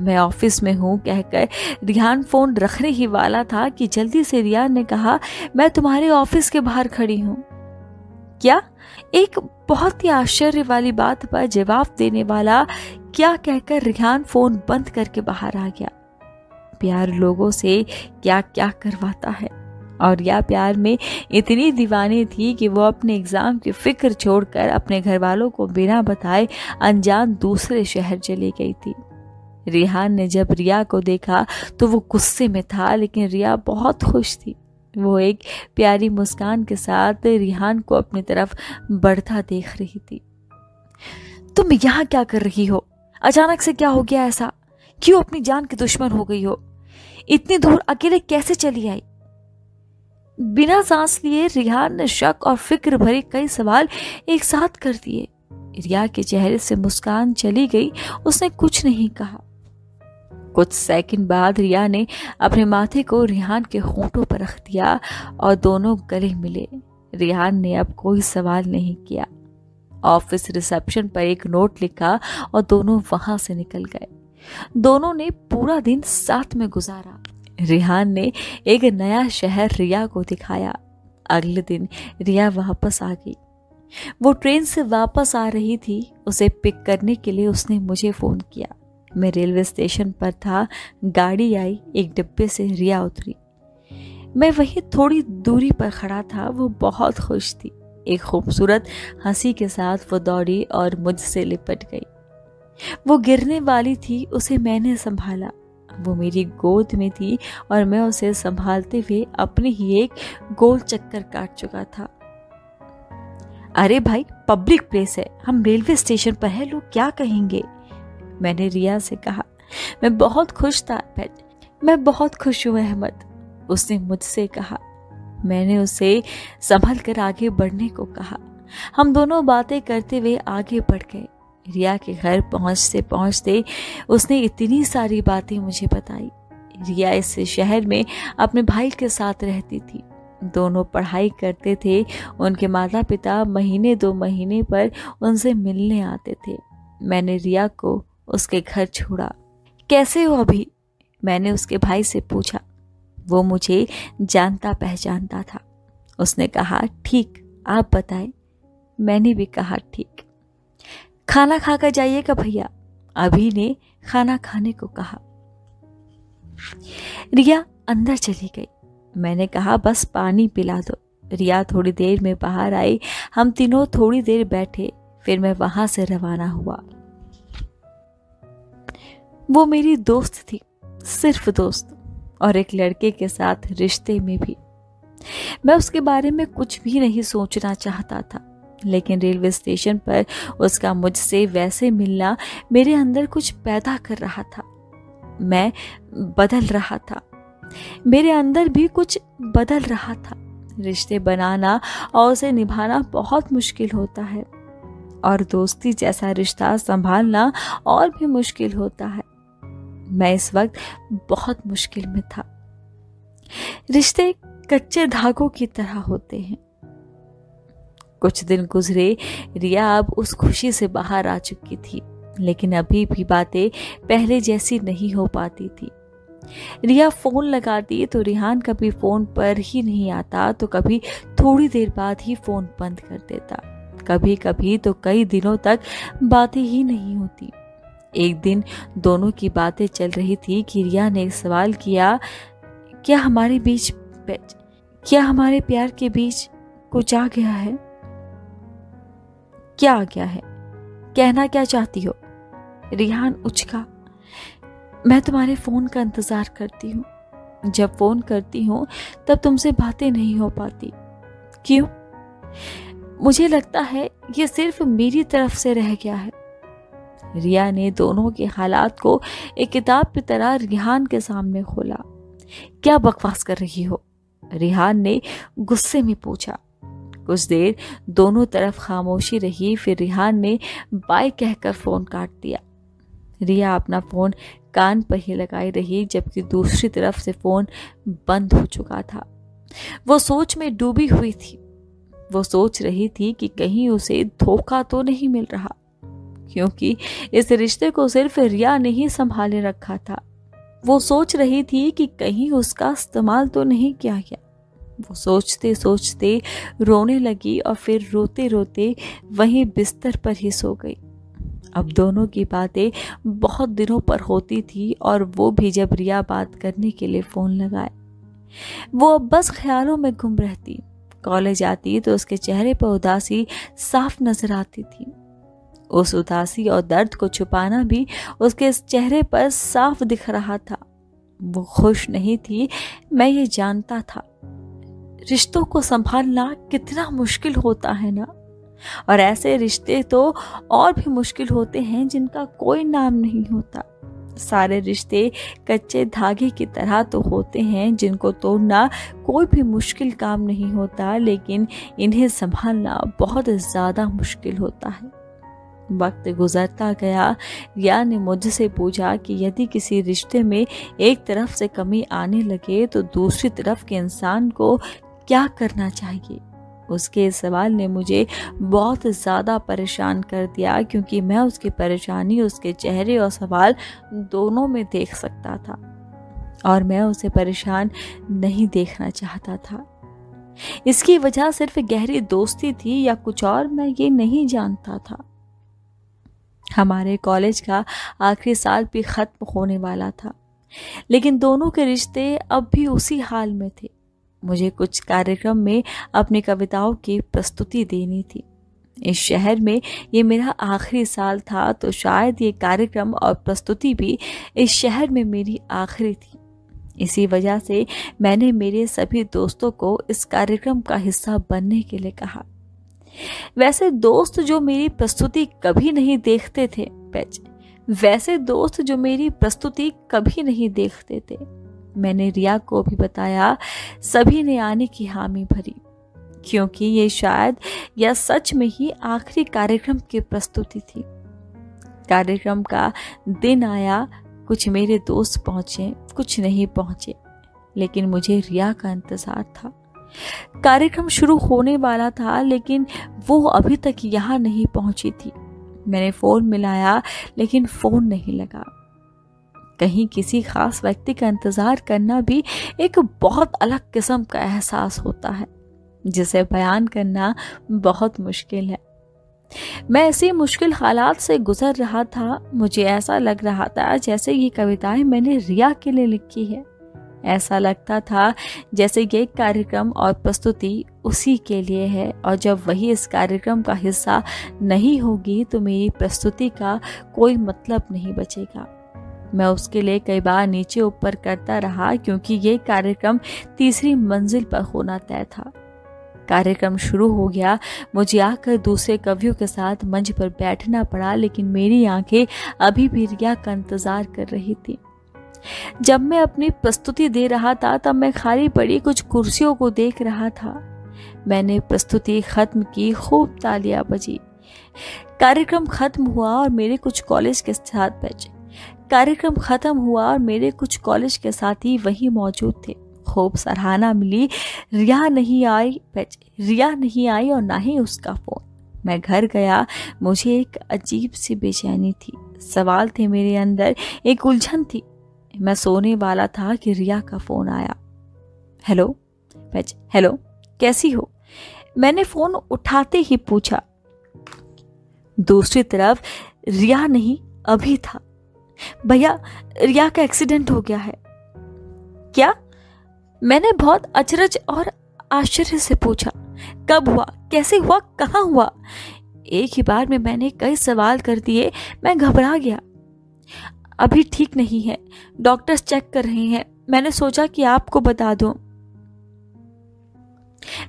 मैं ऑफ़िस में हूँ, कहकर रिहान फ़ोन रखने ही वाला था कि जल्दी से रियान ने कहा, मैं तुम्हारे ऑफ़िस के बाहर खड़ी हूँ। क्या? एक बहुत ही आश्चर्य वाली बात पर जवाब देने वाला क्या? कहकर रिहान फ़ोन बंद करके बाहर आ गया। प्यार लोगों से क्या क्या करवाता है। और या प्यार में इतनी दीवानी थी कि वो अपने एग्ज़ाम की फ़िक्र छोड़कर अपने घर वालों को बिना बताए अनजान दूसरे शहर चली गई थी। रिहान ने जब रिया को देखा तो वो गुस्से में था, लेकिन रिया बहुत खुश थी। वो एक प्यारी मुस्कान के साथ रिहान को अपनी तरफ़ बढ़ता देख रही थी। तुम यहाँ क्या कर रही हो? अचानक से क्या हो गया ऐसा? क्यों अपनी जान की दुश्मन हो गई हो? इतनी दूर अकेले कैसे चली आई? बिना सांस लिए रिहान ने शक और फ़िक्र भरे कई सवाल एक साथ कर दिए। रिया के चेहरे से मुस्कान चली गई, उसने कुछ नहीं कहा। कुछ सेकंड बाद रिया ने अपने माथे को रिहान के होठों पर रख दिया और दोनों गले मिले। रिहान ने अब कोई सवाल नहीं किया। ऑफ़िस रिसेप्शन पर एक नोट लिखा और दोनों वहाँ से निकल गए। दोनों ने पूरा दिन साथ में गुजारा। रिहान ने एक नया शहर रिया को दिखाया। अगले दिन रिया वापस आ गई। वो ट्रेन से वापस आ रही थी। उसे पिक करने के लिए उसने मुझे फ़ोन किया। मैं रेलवे स्टेशन पर था, गाड़ी आई, एक डिब्बे से रिया उतरी। मैं वहीं थोड़ी दूरी पर खड़ा था, वो बहुत खुश थी। एक खूबसूरत हँसी के साथ वो दौड़ी और मुझसे लिपट गई। वो गिरने वाली थी, उसे मैंने संभाला। वो मेरी गोद में थी और मैं उसे संभालते हुए अपने ही एक गोल चक्कर काट चुका था। अरे भाई, पब्लिक प्लेस है। हम रेलवे स्टेशन पर है, लोग क्या कहेंगे? मैंने रिया से कहा, मैं बहुत खुश था मैं बहुत खुश हूँ, अहमद। उसने मुझसे कहा, मैंने उसे संभल कर आगे बढ़ने को कहा। हम दोनों बातें करते हुए आगे बढ़ गए। रिया के घर पहुँचते पहुँचते उसने इतनी सारी बातें मुझे बताई। रिया इस शहर में अपने भाई के साथ रहती थी। दोनों पढ़ाई करते थे, उनके माता पिता महीने दो महीने पर उनसे मिलने आते थे। मैंने रिया को उसके घर छोड़ा। कैसे हो अभी? मैंने उसके भाई से पूछा। वो मुझे जानता पहचानता था। उसने कहा, ठीक, आप बताएँ। मैंने भी कहा, ठीक। खाना खाकर जाइएगा भैया। अभी ने खाना खाने को कहा। रिया अंदर चली गई। मैंने कहा, बस पानी पिला दो। रिया थोड़ी देर में बाहर आई। हम तीनों थोड़ी देर बैठे। फिर मैं वहाँ से रवाना हुआ। वो मेरी दोस्त थी, सिर्फ़ दोस्त, और एक लड़के के साथ रिश्ते में भी। मैं उसके बारे में कुछ भी नहीं सोचना चाहता था, लेकिन रेलवे स्टेशन पर उसका मुझसे वैसे मिलना मेरे अंदर कुछ पैदा कर रहा था। मैं बदल रहा था। मेरे अंदर भी कुछ बदल रहा था। रिश्ते बनाना और उसे निभाना बहुत मुश्किल होता है, और दोस्ती जैसा रिश्ता संभालना और भी मुश्किल होता है। मैं इस वक्त बहुत मुश्किल में था। रिश्ते कच्चे धागों की तरह होते हैं। कुछ दिन गुजरे, रिया अब उस खुशी से बाहर आ चुकी थी, लेकिन अभी भी बातें पहले जैसी नहीं हो पाती थी। रिया फ़ोन लगाती तो रिहान कभी फ़ोन पर ही नहीं आता तो कभी थोड़ी देर बाद ही फ़ोन बंद कर देता। कभी कभी तो कई दिनों तक बातें ही नहीं होती। एक दिन दोनों की बातें चल रही थी। कि रिया ने एक सवाल किया, क्या हमारे बीच क्या हमारे प्यार के बीच कुछ आ गया है? क्या आ गया है? कहना क्या चाहती हो? रिहान उचका मैं तुम्हारे फ़ोन का इंतज़ार करती हूँ। जब फ़ोन करती हूँ, तब तुमसे बातें नहीं हो पाती। क्यों? मुझे लगता है, ये सिर्फ़ मेरी तरफ़ से रह गया है। रिया ने दोनों के हालात को एक किताब की तरह रिहान के सामने खोला। क्या बकवास कर रही हो? रिहान ने गुस्से में पूछा। कुछ देर दोनों तरफ़ खामोशी रही, फिर रिहान ने बाय कहकर फ़ोन काट दिया। रिया अपना फ़ोन कान पर ही लगाई रही, जबकि दूसरी तरफ़ से फ़ोन बंद हो चुका था। वो सोच में डूबी हुई थी। वो सोच रही थी कि कहीं उसे धोखा तो नहीं मिल रहा। क्योंकि इस रिश्ते को सिर्फ़ रिया ने ही संभाले रखा था। वो सोच रही थी कि कहीं उसका इस्तेमाल तो नहीं किया गया। वो सोचते सोचते रोने लगी और फिर रोते रोते वहीं बिस्तर पर ही सो गई। अब दोनों की बातें बहुत दिनों पर होती थी और वो भी जब रिया बात करने के लिए फ़ोन लगाए। वो अब बस ख्यालों में गुम रहती। कॉलेज आती तो उसके चेहरे पर उदासी साफ़ नज़र आती थी। उस उदासी और दर्द को छुपाना भी उसके चेहरे पर साफ़ दिख रहा था। वो खुश नहीं थी, मैं ये जानता था। रिश्तों को संभालना कितना मुश्किल होता है ना? और ऐसे रिश्ते तो और भी मुश्किल होते हैं जिनका कोई नाम नहीं होता। सारे रिश्ते कच्चे धागे की तरह तो होते हैं, जिनको तोड़ना कोई भी मुश्किल काम नहीं होता, लेकिन इन्हें संभालना बहुत ज़्यादा मुश्किल होता है। वक्त गुजरता गया। या ने मुझसे पूछा कि यदि किसी रिश्ते में एक तरफ़ से कमी आने लगे तो दूसरी तरफ़ के इंसान को क्या करना चाहिए? उसके सवाल ने मुझे बहुत ज़्यादा परेशान कर दिया, क्योंकि मैं उसकी परेशानी, उसके चेहरे और सवाल दोनों में देख सकता था और मैं उसे परेशान नहीं देखना चाहता था। इसकी वजह सिर्फ़ गहरी दोस्ती थी या कुछ और, मैं ये नहीं जानता था। हमारे कॉलेज का आखिरी साल भी ख़त्म होने वाला था। लेकिन दोनों के रिश्ते अब भी उसी हाल में थे। मुझे कुछ कार्यक्रम में अपनी कविताओं की प्रस्तुति देनी थी। इस शहर में ये मेरा आखिरी साल था तो शायद ये कार्यक्रम और प्रस्तुति भी इस शहर में मेरी आखिरी थी। इसी वजह से मैंने मेरे सभी दोस्तों को इस कार्यक्रम का हिस्सा बनने के लिए कहा। वैसे दोस्त जो मेरी प्रस्तुति कभी नहीं देखते थे पैच वैसे दोस्त जो मेरी प्रस्तुति कभी नहीं देखते थे। मैंने रिया को भी बताया, सभी ने आने की हामी भरी। क्योंकि ये शायद या सच में ही आखिरी कार्यक्रम की प्रस्तुति थी। कार्यक्रम का दिन आया, कुछ मेरे दोस्त पहुँचे, कुछ नहीं पहुँचे। लेकिन मुझे रिया का इंतज़ार था। कार्यक्रम शुरू होने वाला था, लेकिन वो अभी तक यहाँ नहीं पहुँची थी। मैंने फ़ोन मिलाया, लेकिन फ़ोन नहीं लगा। कहीं किसी खास व्यक्ति का इंतज़ार करना भी एक बहुत अलग किस्म का एहसास होता है, जिसे बयान करना बहुत मुश्किल है। मैं ऐसे मुश्किल हालात से गुजर रहा था, मुझे ऐसा लग रहा था जैसे ये कविताएँ मैंने रिया के लिए लिखी है। ऐसा लगता था जैसे ये कार्यक्रम और प्रस्तुति उसी के लिए है और जब वही इस कार्यक्रम का हिस्सा नहीं होगी तो मेरी प्रस्तुति का कोई मतलब नहीं बचेगा। मैं उसके लिए कई बार नीचे ऊपर करता रहा क्योंकि ये कार्यक्रम तीसरी मंजिल पर होना तय था। कार्यक्रम शुरू हो गया। मुझे आकर दूसरे कवियों के साथ मंच पर बैठना पड़ा, लेकिन मेरी आँखें अभी भी रिया का इंतज़ार कर रही थी। जब मैं अपनी प्रस्तुति दे रहा था, तब मैं खाली पड़ी कुछ कुर्सियों को देख रहा था। मैंने प्रस्तुति खत्म की, खूब तालियाँ बजी। कार्यक्रम खत्म हुआ और मेरे कुछ कॉलेज के साथ बैठे। कार्यक्रम खत्म हुआ और मेरे कुछ कॉलेज के साथी वहीं मौजूद थे। खूब सराहना मिली, रिया नहीं आई रिया नहीं आई और ना ही उसका फ़ोन। मैं घर गया, मुझे एक अजीब सी बेचैनी थी। सवाल थे मेरे अंदर, एक उलझन थी। मैं सोने वाला था कि रिया का फ़ोन आया। हेलो? हेलो? कैसी हो? मैंने फ़ोन उठाते ही पूछा। दूसरी तरफ़, रिया नहीं, अभी था। भैया, रिया का एक्सीडेंट हो गया है। क्या? मैंने बहुत अचरज और आश्चर्य से पूछा। कब हुआ? कैसे हुआ? कहाँ हुआ? एक ही बार में मैंने कई सवाल कर दिए, मैं घबरा गया। अभी ठीक नहीं है। डॉक्टर्स चेक कर रहे हैं। मैंने सोचा कि आपको बता दूँ।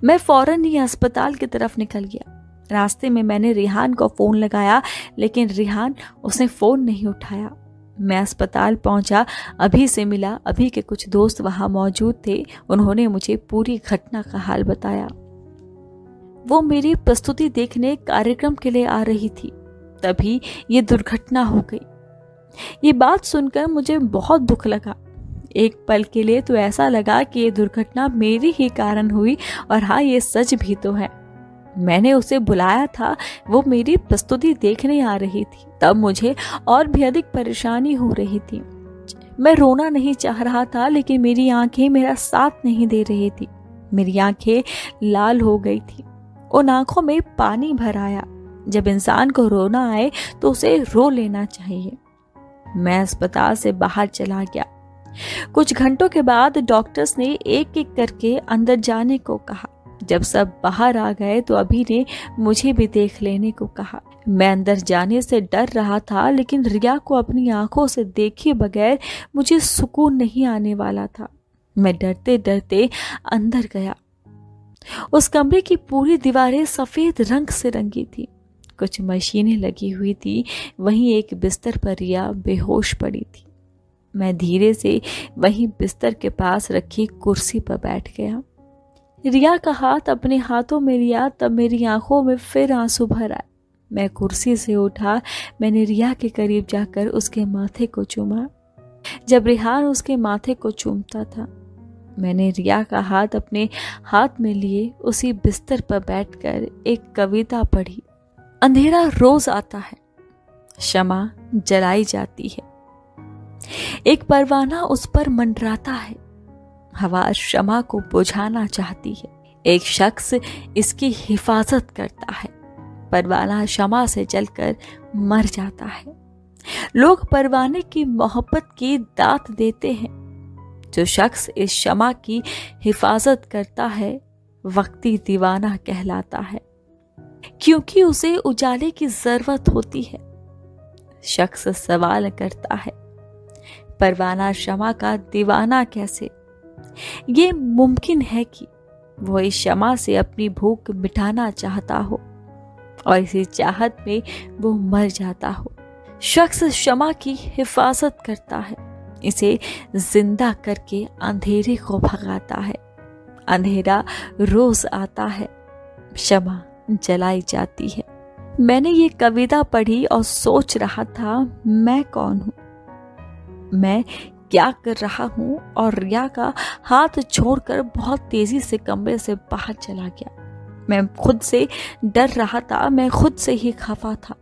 मैं फ़ौरन ही अस्पताल की तरफ़ निकल गया। रास्ते में मैंने रिहान को फ़ोन लगाया, लेकिन रिहान उसने फ़ोन नहीं उठाया। मैं अस्पताल पहुँचा, अभी से मिला। अभी के कुछ दोस्त वहाँ मौजूद थे। उन्होंने मुझे पूरी घटना का हाल बताया। वो मेरी प्रस्तुति देखने कार्यक्रम के लिए आ रही थी। तभी ये दुर्घटना हो गई। ये बात सुनकर मुझे बहुत दुख लगा। एक पल के लिए तो ऐसा लगा कि ये दुर्घटना मेरी ही कारण हुई और हाँ ये सच भी तो है। मैंने उसे बुलाया था, वो मेरी प्रस्तुति देखने आ रही थी। तब मुझे और भी अधिक परेशानी हो रही थी। मैं रोना नहीं चाह रहा था, लेकिन मेरी आँखें मेरा साथ नहीं दे रही थी। मेरी आँखें लाल हो गई थी। उन आँखों में पानी भर आया। जब इंसान को रोना आए तो उसे रो लेना चाहिए। मैं अस्पताल से बाहर चला गया। कुछ घंटों के बाद डॉक्टर्स ने एक एक करके अंदर जाने को कहा। जब सब बाहर आ गए तो अभी ने मुझे भी देख लेने को कहा। मैं अंदर जाने से डर रहा था, लेकिन रिया को अपनी आँखों से देखे बगैर मुझे सुकून नहीं आने वाला था। मैं डरते डरते अंदर गया। उस कमरे की पूरी दीवारें सफ़ेद रंग से रंगी थी। कुछ मशीनें लगी हुई थी, वहीं एक बिस्तर पर रिया बेहोश पड़ी थी। मैं धीरे से वहीं बिस्तर के पास रखी कुर्सी पर बैठ गया। रिया का हाथ अपने हाथों में लिया, तब मेरी आँखों में फिर आँसू भर आए। मैं कुर्सी से उठा, मैंने रिया के करीब जाकर उसके माथे को चूमा। जब रिहान उसके माथे को चूमता था, मैंने रिया का हाथ अपने हाथ में लिए, उसी बिस्तर पर बैठकर एक कविता पढ़ी। अंधेरा रोज आता है। क्षमा जलाई जाती है। एक परवाना उस पर मंडराता है। हवा क्षमा को बुझाना चाहती है। एक शख्स इसकी हिफाजत करता है। परवाना क्षमा से जलकर मर जाता है। लोग परवाने की मोहब्बत की दात देते हैं। जो शख्स इस क्षमा की हिफाजत करता है, वक्ती दीवाना कहलाता है। क्योंकि उसे उजाले की ज़रूरत होती है। शख्स सवाल करता है, परवाना क्षमा का दीवाना कैसे? ये मुमकिन है कि वो इस क्षमा से अपनी भूख मिटाना चाहता हो और इसी चाहत में वो मर जाता हो। शख्स क्षमा की हिफाजत करता है, इसे ज़िंदा करके अंधेरे को भगाता है। अंधेरा रोज आता है, क्षमा। जलाई जाती है। मैंने ये कविता पढ़ी और सोच रहा था, मैं कौन हूँ? मैं क्या कर रहा हूँ? और रिया का हाथ छोड़कर बहुत तेज़ी से कमरे से बाहर चला गया। मैं खुद से डर रहा था, मैं खुद से ही खफा था।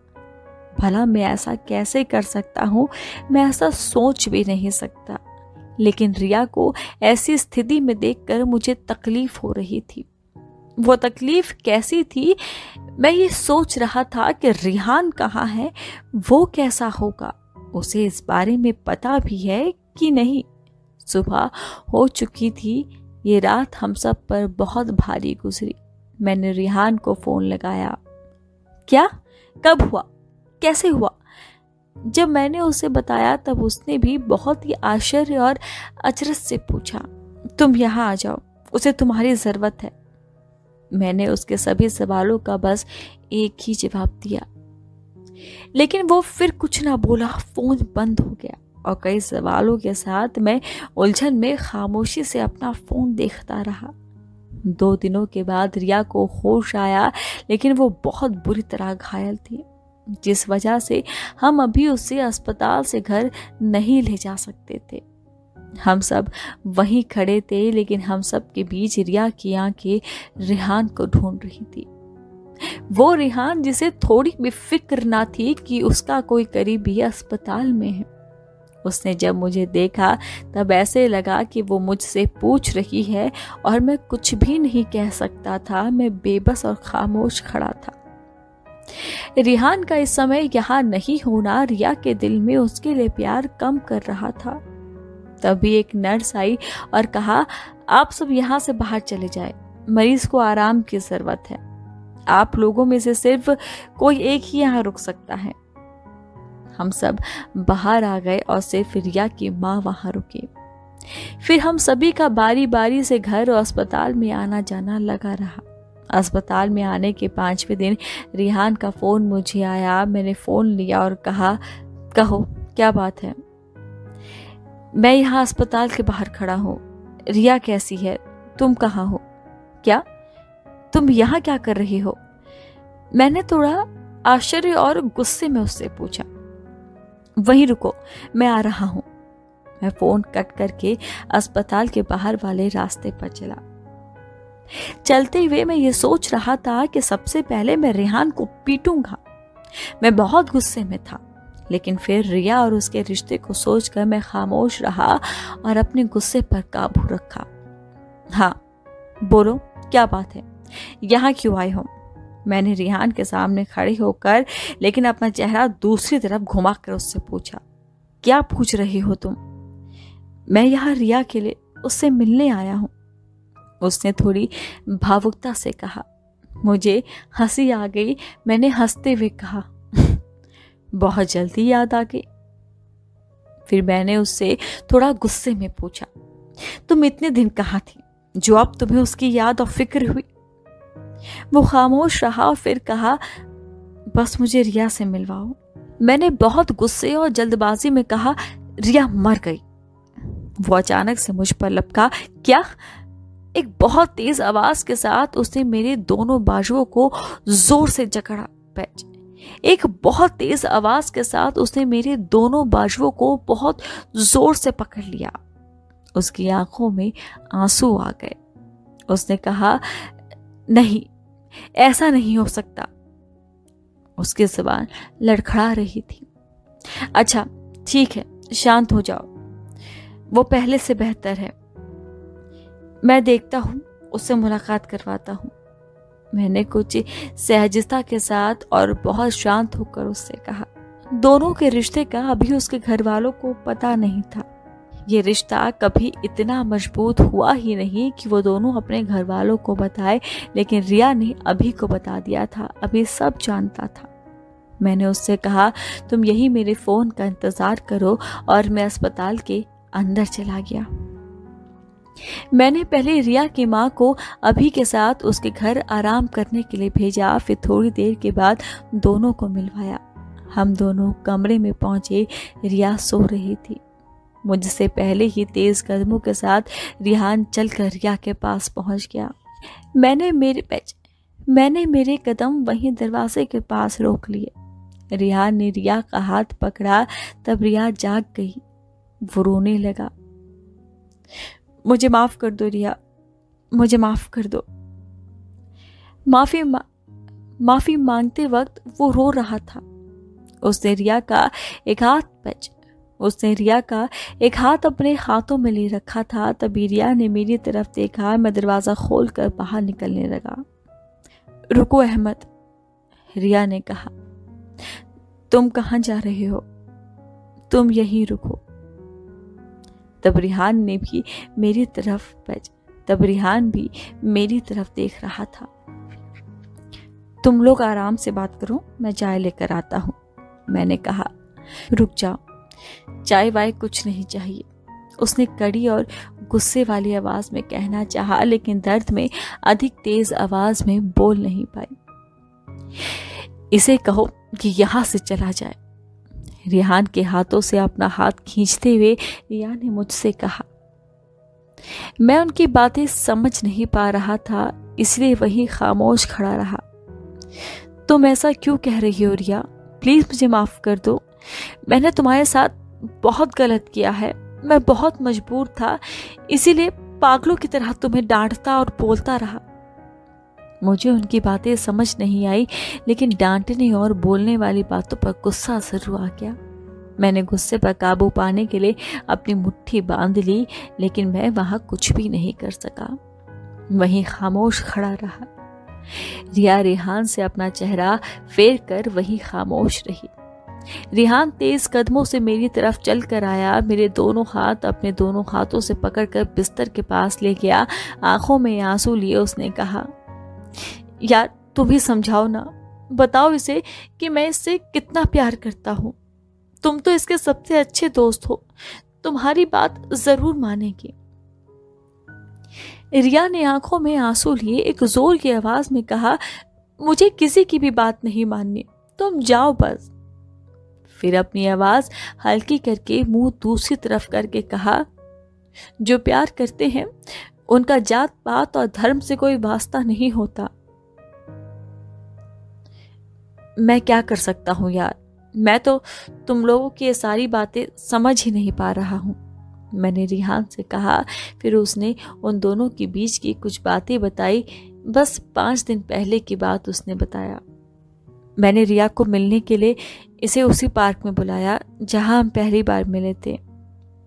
भला मैं ऐसा कैसे कर सकता हूँ? मैं ऐसा सोच भी नहीं सकता। लेकिन रिया को ऐसी स्थिति में देखकर मुझे तकलीफ़ हो रही थी। वो तकलीफ़ कैसी थी? मैं ये सोच रहा था कि रिहान कहाँ है, वो कैसा होगा? उसे इस बारे में पता भी है कि नहीं? सुबह हो चुकी थी, ये रात हम सब पर बहुत भारी गुजरी। मैंने रिहान को फ़ोन लगाया। क्या? कब हुआ? कैसे हुआ? जब मैंने उसे बताया तब उसने भी बहुत ही आश्चर्य और अचरज से पूछा, तुम यहाँ आ जाओ, उसे तुम्हारी ज़रूरत है। मैंने उसके सभी सवालों का बस एक ही जवाब दिया। लेकिन वो फिर कुछ ना बोला, फ़ोन बंद हो गया और कई सवालों के साथ मैं उलझन में खामोशी से अपना फ़ोन देखता रहा। दो दिनों के बाद रिया को होश आया, लेकिन वो बहुत बुरी तरह घायल थी, जिस वजह से हम अभी उसे अस्पताल से घर नहीं ले जा सकते थे। हम सब वहीं खड़े थे, लेकिन हम सब के बीच रिया की आँखें रिहान को ढूंढ रही थी। वो रिहान जिसे थोड़ी भी फ़िक्र ना थी कि उसका कोई करीबी अस्पताल में है। उसने जब मुझे देखा, तब ऐसे लगा कि वो मुझसे पूछ रही है और मैं कुछ भी नहीं कह सकता था, मैं बेबस और खामोश खड़ा था। रिहान का इस समय यहाँ नहीं होना, रिया के दिल में उसके लिए प्यार कम कर रहा था। तभी एक नर्स आई और कहा, आप सब यहाँ से बाहर चले जाए। मरीज़ को आराम की ज़रूरत है। आप लोगों में से सिर्फ़ कोई एक ही यहाँ रुक सकता है। हम सब बाहर आ गए और सिर्फ़ रिया की माँ वहाँ रुकी। फिर हम सभी का बारी बारी से घर और अस्पताल में आना जाना लगा रहा। अस्पताल में आने के पाँचवें दिन रिहान का फ़ोन मुझे आया। मैंने फ़ोन लिया और कहा, कहो, क्या बात है? मैं यहाँ अस्पताल के बाहर खड़ा हूँ। रिया कैसी है? तुम कहाँ हो? क्या? तुम यहाँ क्या कर रही हो? मैंने थोड़ा आश्चर्य और गुस्से में उससे पूछा। वहीं रुको, मैं आ रहा हूँ। मैं फ़ोन कट करके अस्पताल के बाहर वाले रास्ते पर चला। चलते हुए मैं ये सोच रहा था कि सबसे पहले मैं रेहान को पीटूँगा। मैं बहुत गुस्से में था। लेकिन फिर रिया और उसके रिश्ते को सोचकर मैं खामोश रहा और अपने गुस्से पर काबू रखा। हाँ बोलो, क्या बात है? यहाँ क्यों आए हो? मैंने रिहान के सामने खड़ी होकर, लेकिन अपना चेहरा दूसरी तरफ़ घुमाकर उससे पूछा, क्या पूछ रही हो तुम? मैं यहाँ रिया के लिए उससे मिलने आया हूँ। उसने थोड़ी भावुकता से कहा, मुझे हँसी आ गई, मैंने हँसते हुए कहा बहुत जल्दी याद आ गई। फिर मैंने उससे थोड़ा गुस्से में पूछा, तुम इतने दिन कहाँ थी? जो अब तुम्हें उसकी याद और फ़िक्र हुई? वो खामोश रहा और फिर कहा, बस मुझे रिया से मिलवाओ। मैंने बहुत गुस्से और जल्दबाजी में कहा, रिया मर गई। वो अचानक से मुझ पर लपका, क्या? एक बहुत तेज आवाज़ के साथ उसने मेरे दोनों बाजुओं को ज़ोर से जकड़ा पैच एक बहुत तेज आवाज़ के साथ उसने मेरे दोनों बाजुओं को बहुत ज़ोर से पकड़ लिया। उसकी आँखों में आँसू आ गए। उसने कहा, नहीं, ऐसा नहीं हो सकता। उसकी जबान लड़खड़ा रही थी। अच्छा ठीक है, शांत हो जाओ। वो पहले से बेहतर है। मैं देखता हूँ, उससे मुलाकात करवाता हूँ। मैंने कुछ सहजता के साथ और बहुत शांत होकर उससे कहा, दोनों के रिश्ते का अभी उसके घर वालों को पता नहीं था। ये रिश्ता कभी इतना मज़बूत हुआ ही नहीं कि वो दोनों अपने घर वालों को बताए, लेकिन रिया ने अभी को बता दिया था, अभी सब जानता था। मैंने उससे कहा, तुम यही मेरे फ़ोन का इंतज़ार करो और मैं अस्पताल के अंदर चला गया। मैंने पहले रिया की माँ को अभी के साथ उसके घर आराम करने के लिए भेजा, फिर थोड़ी देर के बाद दोनों को मिलवाया। हम दोनों कमरे में पहुँचे, रिया सो रही थी। मुझसे पहले ही तेज कदमों के साथ रिहान चलकर रिया के पास पहुँच गया। मैंने मेरे मैंने मेरे कदम वहीं दरवाजे के पास रोक लिए। रिहान ने रिया का हाथ पकड़ा, तब रिया जाग गई। वो रोने लगा। मुझे माफ़ कर दो रिया। मुझे माफ़ कर दो। माफ़ी मा, माफ़ी मांगते वक्त वो रो रहा था। उसने रिया का एक हाथ पैच उसने रिया का एक हाथ अपने हाथों में ले रखा था तभी रिया ने मेरी तरफ़ देखा मैं दरवाज़ा खोल कर बाहर निकलने लगा। रुको अहमद रिया ने कहा तुम कहाँ जा रहे हो? तुम यहीं रुको। तब रिहान ने भी मेरी तरफ़ तब रिहान भी मेरी तरफ़ देख रहा था। तुम लोग आराम से बात करो, मैं चाय लेकर आता हूँ। मैंने कहा, रुक जाओ, चाय वाय कुछ नहीं चाहिए। उसने कड़ी और गुस्से वाली आवाज़ में कहना चाहा, लेकिन दर्द में अधिक तेज आवाज़ में बोल नहीं पाई। इसे कहो कि यहाँ से चला जाए। रिहान के हाथों से अपना हाथ खींचते हुए रिया ने मुझसे कहा, मैं उनकी बातें समझ नहीं पा रहा था, इसलिए वही खामोश खड़ा रहा। तुम ऐसा क्यों कह रही हो रिया? प्लीज़ मुझे माफ़ कर दो। मैंने तुम्हारे साथ बहुत गलत किया है। मैं बहुत मजबूर था, इसीलिए पागलों की तरह तुम्हें डांटता और बोलता रहा। मुझे उनकी बातें समझ नहीं आई, लेकिन डांटने और बोलने वाली बातों पर गुस्सा ज़रूर आ गया। मैंने गुस्से पर काबू पाने के लिए अपनी मुट्ठी बाँध ली, लेकिन मैं वहाँ कुछ भी नहीं कर सका। वहीं खामोश खड़ा रहा। रिया रिहान से अपना चेहरा फेर कर वहीं खामोश रही। रिहान तेज कदमों से मेरी तरफ़ चल कर आया, मेरे दोनों हाथ अपने दोनों हाथों से पकड़कर बिस्तर के पास ले गया। आँखों में आँसू लिए उसने कहा यार तुम ही समझाओ ना। बताओ इसे कि मैं इससे कितना प्यार करता हूँ। तुम तो इसके सबसे अच्छे दोस्त हो। तुम्हारी बात ज़रूर मानेगी। रिया ने आँखों में आँसू लिए, एक ज़ोर की आवाज़ में कहा, मुझे किसी की भी बात नहीं माननी। तुम जाओ बस। फिर अपनी आवाज़ हल्की करके मुँह दूसरी तरफ़ करके कहा, जो प्यार करते हैं उनका जात पात और धर्म से कोई वास्ता नहीं होता। मैं क्या कर सकता हूँ यार? मैं तो तुम लोगों की ये सारी बातें समझ ही नहीं पा रहा हूँ। मैंने रिहान से कहा, फिर उसने उन दोनों के बीच की कुछ बातें बताई। बस पाँच दिन पहले की बात उसने बताया। मैंने रिया को मिलने के लिए इसे उसी पार्क में बुलाया, जहाँ हम पहली बार मिले थे।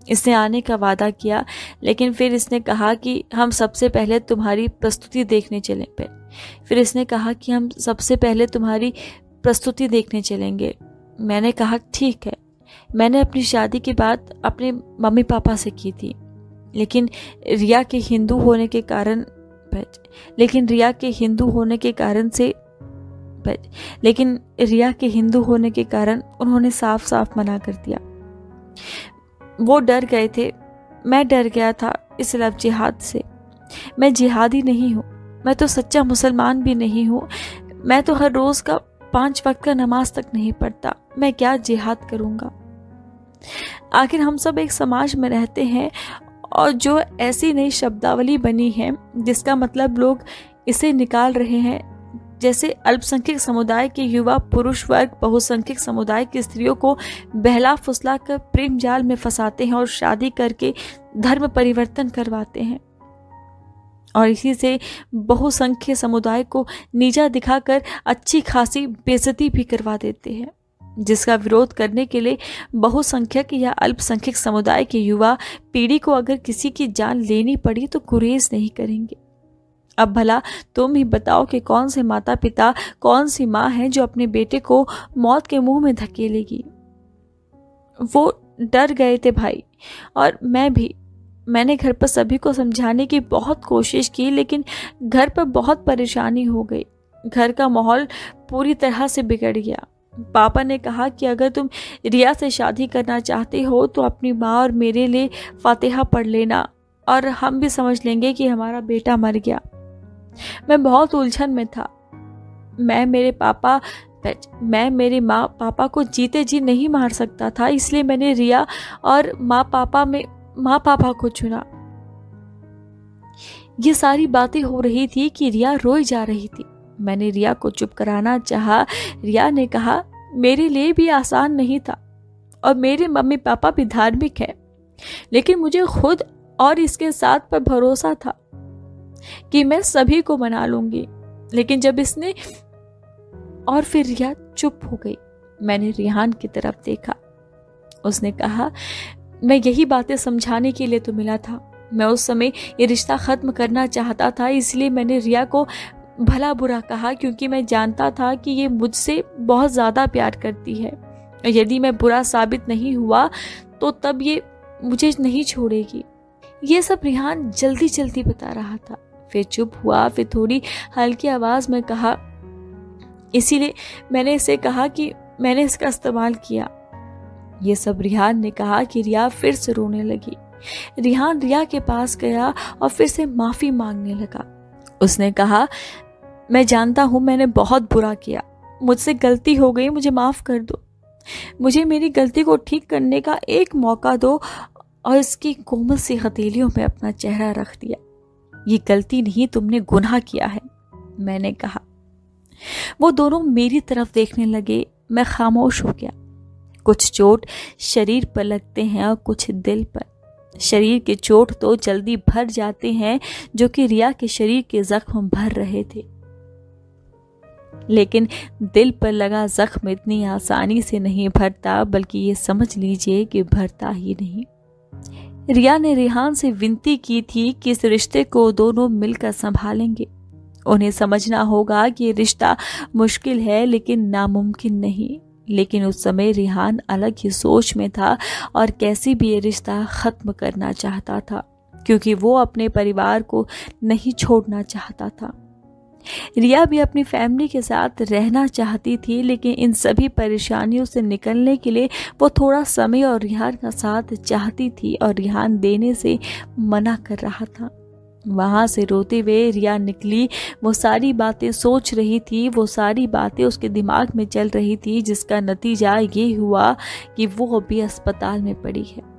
इसने आने का वादा किया, लेकिन फिर इसने कहा कि हम सबसे पहले तुम्हारी प्रस्तुति देखने चले, पे, फिर इसने कहा कि हम सबसे पहले तुम्हारी प्रस्तुति देखने चलेंगे। मैंने कहा, ठीक है। मैंने अपनी शादी की बात अपने मम्मी पापा से की थी, लेकिन रिया के हिंदू होने के कारण लेकिन रिया के हिंदू होने के कारण से लेकिन रिया के हिंदू होने के कारण उन्होंने साफ़ साफ़ मना कर दिया। वो डर गए थे। मैं डर गया था इस लव जिहाद से। मैं जिहादी नहीं हूँ। मैं तो सच्चा मुसलमान भी नहीं हूँ। मैं तो हर रोज़ का पाँच वक्त का नमाज़ तक नहीं पढ़ता। मैं क्या जिहाद करूँगा? आखिर हम सब एक समाज में रहते हैं और जो ऐसी नई शब्दावली बनी है, जिसका मतलब लोग इसे निकाल रहे हैं जैसे अल्पसंख्यक समुदाय के युवा पुरुष वर्ग, बहुसंख्यक समुदाय की स्त्रियों को बहला फुसला कर प्रेम जाल में फंसाते हैं और शादी करके धर्म परिवर्तन करवाते हैं। और इसी से बहुसंख्य समुदाय को नीचा दिखाकर अच्छी खासी बेजती भी करवा देते हैं, जिसका विरोध करने के लिए बहुसंख्यक या अल्पसंख्यक समुदाय के युवा पीढ़ी को अगर किसी की जान लेनी पड़ी तो गुरेज नहीं करेंगे। अब भला, तुम ही बताओ कि कौन से माता पिता कौन सी माँ है जो अपने बेटे को मौत के मुँह में धकेलेगी? वो डर गए थे भाई, और मैं भी। मैंने घर पर सभी को समझाने की बहुत कोशिश की, लेकिन घर पर बहुत परेशानी हो गई। घर का माहौल पूरी तरह से बिगड़ गया। पापा ने कहा कि अगर तुम रिया से शादी करना चाहते हो तो अपनी माँ और मेरे लिए फातिहा पढ़ लेना, और हम भी समझ लेंगे कि हमारा बेटा मर गया। मैं बहुत उलझन में था। मैं मेरे पापा, मैं मेरे माँ, पापा को जीते जी नहीं मार सकता था, इसलिए मैंने रिया और माँ पापा में, माँ पापा को चुना। ये सारी बातें हो रही थी कि रिया रोई जा रही थी। मैंने रिया को चुप कराना चाहा। रिया ने कहा, मेरे लिए भी आसान नहीं था और मेरे मम्मी पापा भी धार्मिक है, लेकिन मुझे खुद और इसके साथ पर भरोसा था। कि मैं सभी को मना लूँगी। लेकिन जब इसने और फिर रिया चुप हो गई, मैंने रिहान की तरफ़ देखा। उसने कहा, मैं यही बातें समझाने के लिए तो मिला था। मैं उस समय ये रिश्ता ख़त्म करना चाहता था, इसलिए मैंने रिया को भला बुरा कहा, क्योंकि मैं जानता था कि ये मुझसे बहुत ज़्यादा प्यार करती है। यदि मैं बुरा साबित नहीं हुआ तो तब ये मुझे नहीं छोड़ेगी। ये सब रिहान जल्दी जल्दी बता रहा था। फिर चुप हुआ, फिर थोड़ी हल्की आवाज़ में कहा, इसीलिए मैंने इसे कहा कि मैंने इसका इस्तेमाल किया। ये सब रिहान ने कहा कि रिया फिर से रोने लगी। रिहान रिया के पास गया और फिर से माफ़ी मांगने लगा। उसने कहा, मैं जानता हूँ मैंने बहुत बुरा किया। मुझसे गलती हो गई, मुझे माफ़ कर दो। मुझे मेरी गलती को ठीक करने का एक मौका दो और इसकी कोमल सी हथेलियों में अपना चेहरा रख दिया। ये गलती नहीं तुमने गुनाह किया है, मैंने कहा। वो दोनों मेरी तरफ़ देखने लगे, मैं खामोश हो गया। कुछ चोट शरीर पर लगते हैं और कुछ दिल पर। शरीर के चोट तो जल्दी भर जाते हैं, जो कि रिया के शरीर के जख्म भर रहे थे। लेकिन दिल पर लगा जख्म इतनी आसानी से नहीं भरता, बल्कि ये समझ लीजिए कि भरता ही नहीं। रिया ने रिहान से विनती की थी कि इस रिश्ते को दोनों मिलकर संभालेंगे। उन्हें समझना होगा कि रिश्ता मुश्किल है, लेकिन नामुमकिन नहीं। लेकिन उस समय रिहान अलग ही सोच में था और कैसी भी ये रिश्ता ख़त्म करना चाहता था, क्योंकि वो अपने परिवार को नहीं छोड़ना चाहता था। रिया भी अपनी फैमिली के साथ रहना चाहती थी, लेकिन इन सभी परेशानियों से निकलने के लिए वो थोड़ा समय और रिहान का साथ चाहती थी और रिहान देने से मना कर रहा था। वहाँ से रोते हुए रिया निकली। वो सारी बातें सोच रही थी, वो सारी बातें उसके दिमाग में चल रही थी, जिसका नतीजा ये हुआ कि वो अभी अस्पताल में पड़ी है।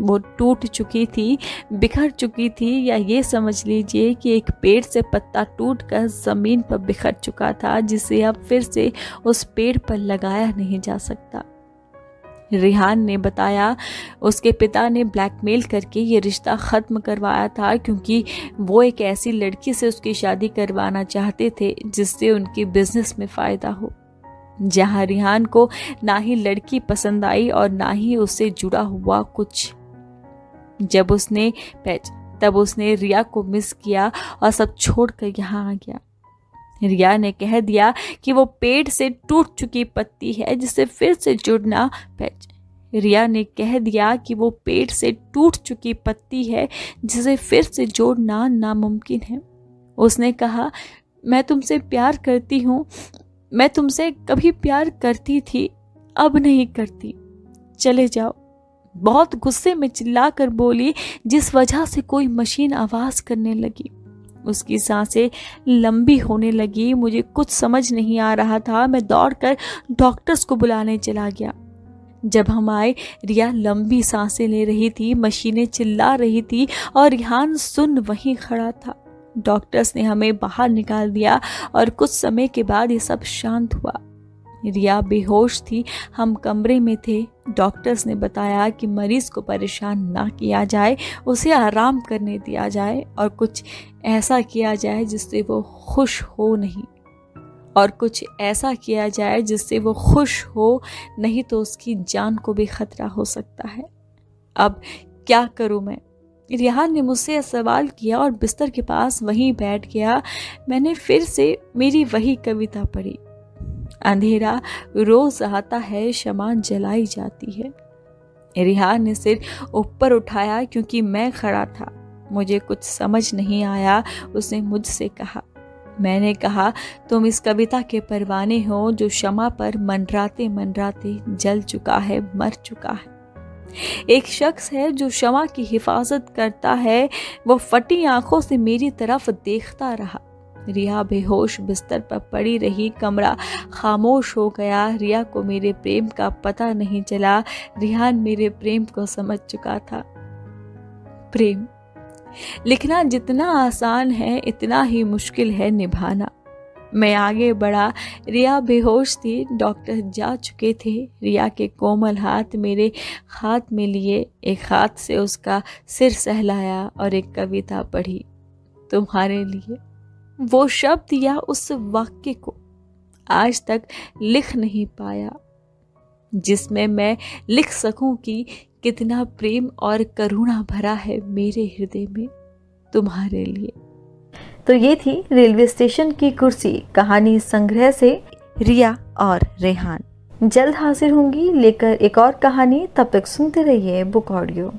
वो टूट चुकी थी, बिखर चुकी थी, या ये समझ लीजिए कि एक पेड़ से पत्ता टूट कर ज़मीन पर बिखर चुका था, जिसे अब फिर से उस पेड़ पर लगाया नहीं जा सकता। रिहान ने बताया, उसके पिता ने ब्लैकमेल करके ये रिश्ता ख़त्म करवाया था, क्योंकि वो एक ऐसी लड़की से उसकी शादी करवाना चाहते थे, जिससे उनकी बिज़नेस में फ़ायदा हो। जहाँ रिहान को ना ही लड़की पसंद आई और ना ही उससे जुड़ा हुआ कुछ। जब उसने पैच तब उसने रिया को मिस किया और सब छोड़कर यहाँ आ गया। रिया ने कह दिया कि वो पेड़ से टूट चुकी पत्ती है, जिसे फिर से जुड़ना पैच। रिया ने कह दिया कि वो पेड़ से टूट चुकी पत्ती है, जिसे फिर से जोड़ना नामुमकिन है। उसने कहा, मैं तुमसे प्यार करती हूँ। मैं तुमसे कभी प्यार करती थी, अब नहीं करती। चले जाओ। बहुत गुस्से में चिल्लाकर बोली, जिस वजह से कोई मशीन आवाज़ करने लगी, उसकी साँसें लंबी होने लगी, मुझे कुछ समझ नहीं आ रहा था, मैं दौड़कर डॉक्टर्स को बुलाने चला गया। जब हम आए, रिया लंबी साँसें ले रही थी, मशीनें चिल्ला रही थी और रिहान सुन वहीं खड़ा था। डॉक्टर्स ने हमें बाहर निकाल दिया और कुछ समय के बाद ये सब शांत हुआ। रिया बेहोश थी। हम कमरे में थे। डॉक्टर्स ने बताया कि मरीज़ को परेशान ना किया जाए, उसे आराम करने दिया जाए और कुछ ऐसा किया जाए जिससे वो खुश हो नहीं। और कुछ ऐसा किया जाए जिससे वो खुश हो नहीं तो उसकी जान को भी खतरा हो सकता है। अब क्या करूँ मैं? रिहान ने मुझसे सवाल किया और बिस्तर के पास वहीं बैठ गया। मैंने फिर से मेरी वही कविता पढ़ी। अंधेरा रोज आता है, क्षमा जलाई जाती है। रिहान ने सिर ऊपर उठाया क्योंकि मैं खड़ा था। मुझे कुछ समझ नहीं आया, उसने मुझसे कहा। मैंने कहा, तुम इस कविता के परवाने हो जो क्षमा पर मनराते मनराते जल चुका है, मर चुका है। एक शख्स है जो क्षमा की हिफाजत करता है, वो फटी आँखों से मेरी तरफ़ देखता रहा। रिया बेहोश बिस्तर पर पड़ी रही, कमरा खामोश हो गया। रिया को मेरे प्रेम का पता नहीं चला। रिहान मेरे प्रेम को समझ चुका था। प्रेम, लिखना जितना आसान है, इतना ही मुश्किल है निभाना। मैं आगे बढ़ा। रिया बेहोश थी, डॉक्टर जा चुके थे। रिया के कोमल हाथ मेरे हाथ में लिए। एक हाथ से उसका सिर सहलाया और एक कविता पढ़ी। तुम्हारे लिए वो शब्द या उस वाक्य को आज तक लिख नहीं पाया, जिसमें मैं लिख सकूँ कि कितना प्रेम और करुणा भरा है मेरे हृदय में तुम्हारे लिए। तो ये थी रेलवे स्टेशन की कुर्सी, कहानी संग्रह से रिया और रेहान। जल्द हाजिर होंगी, लेकर एक और कहानी, तब तक सुनते रहिए बुक ऑडियो।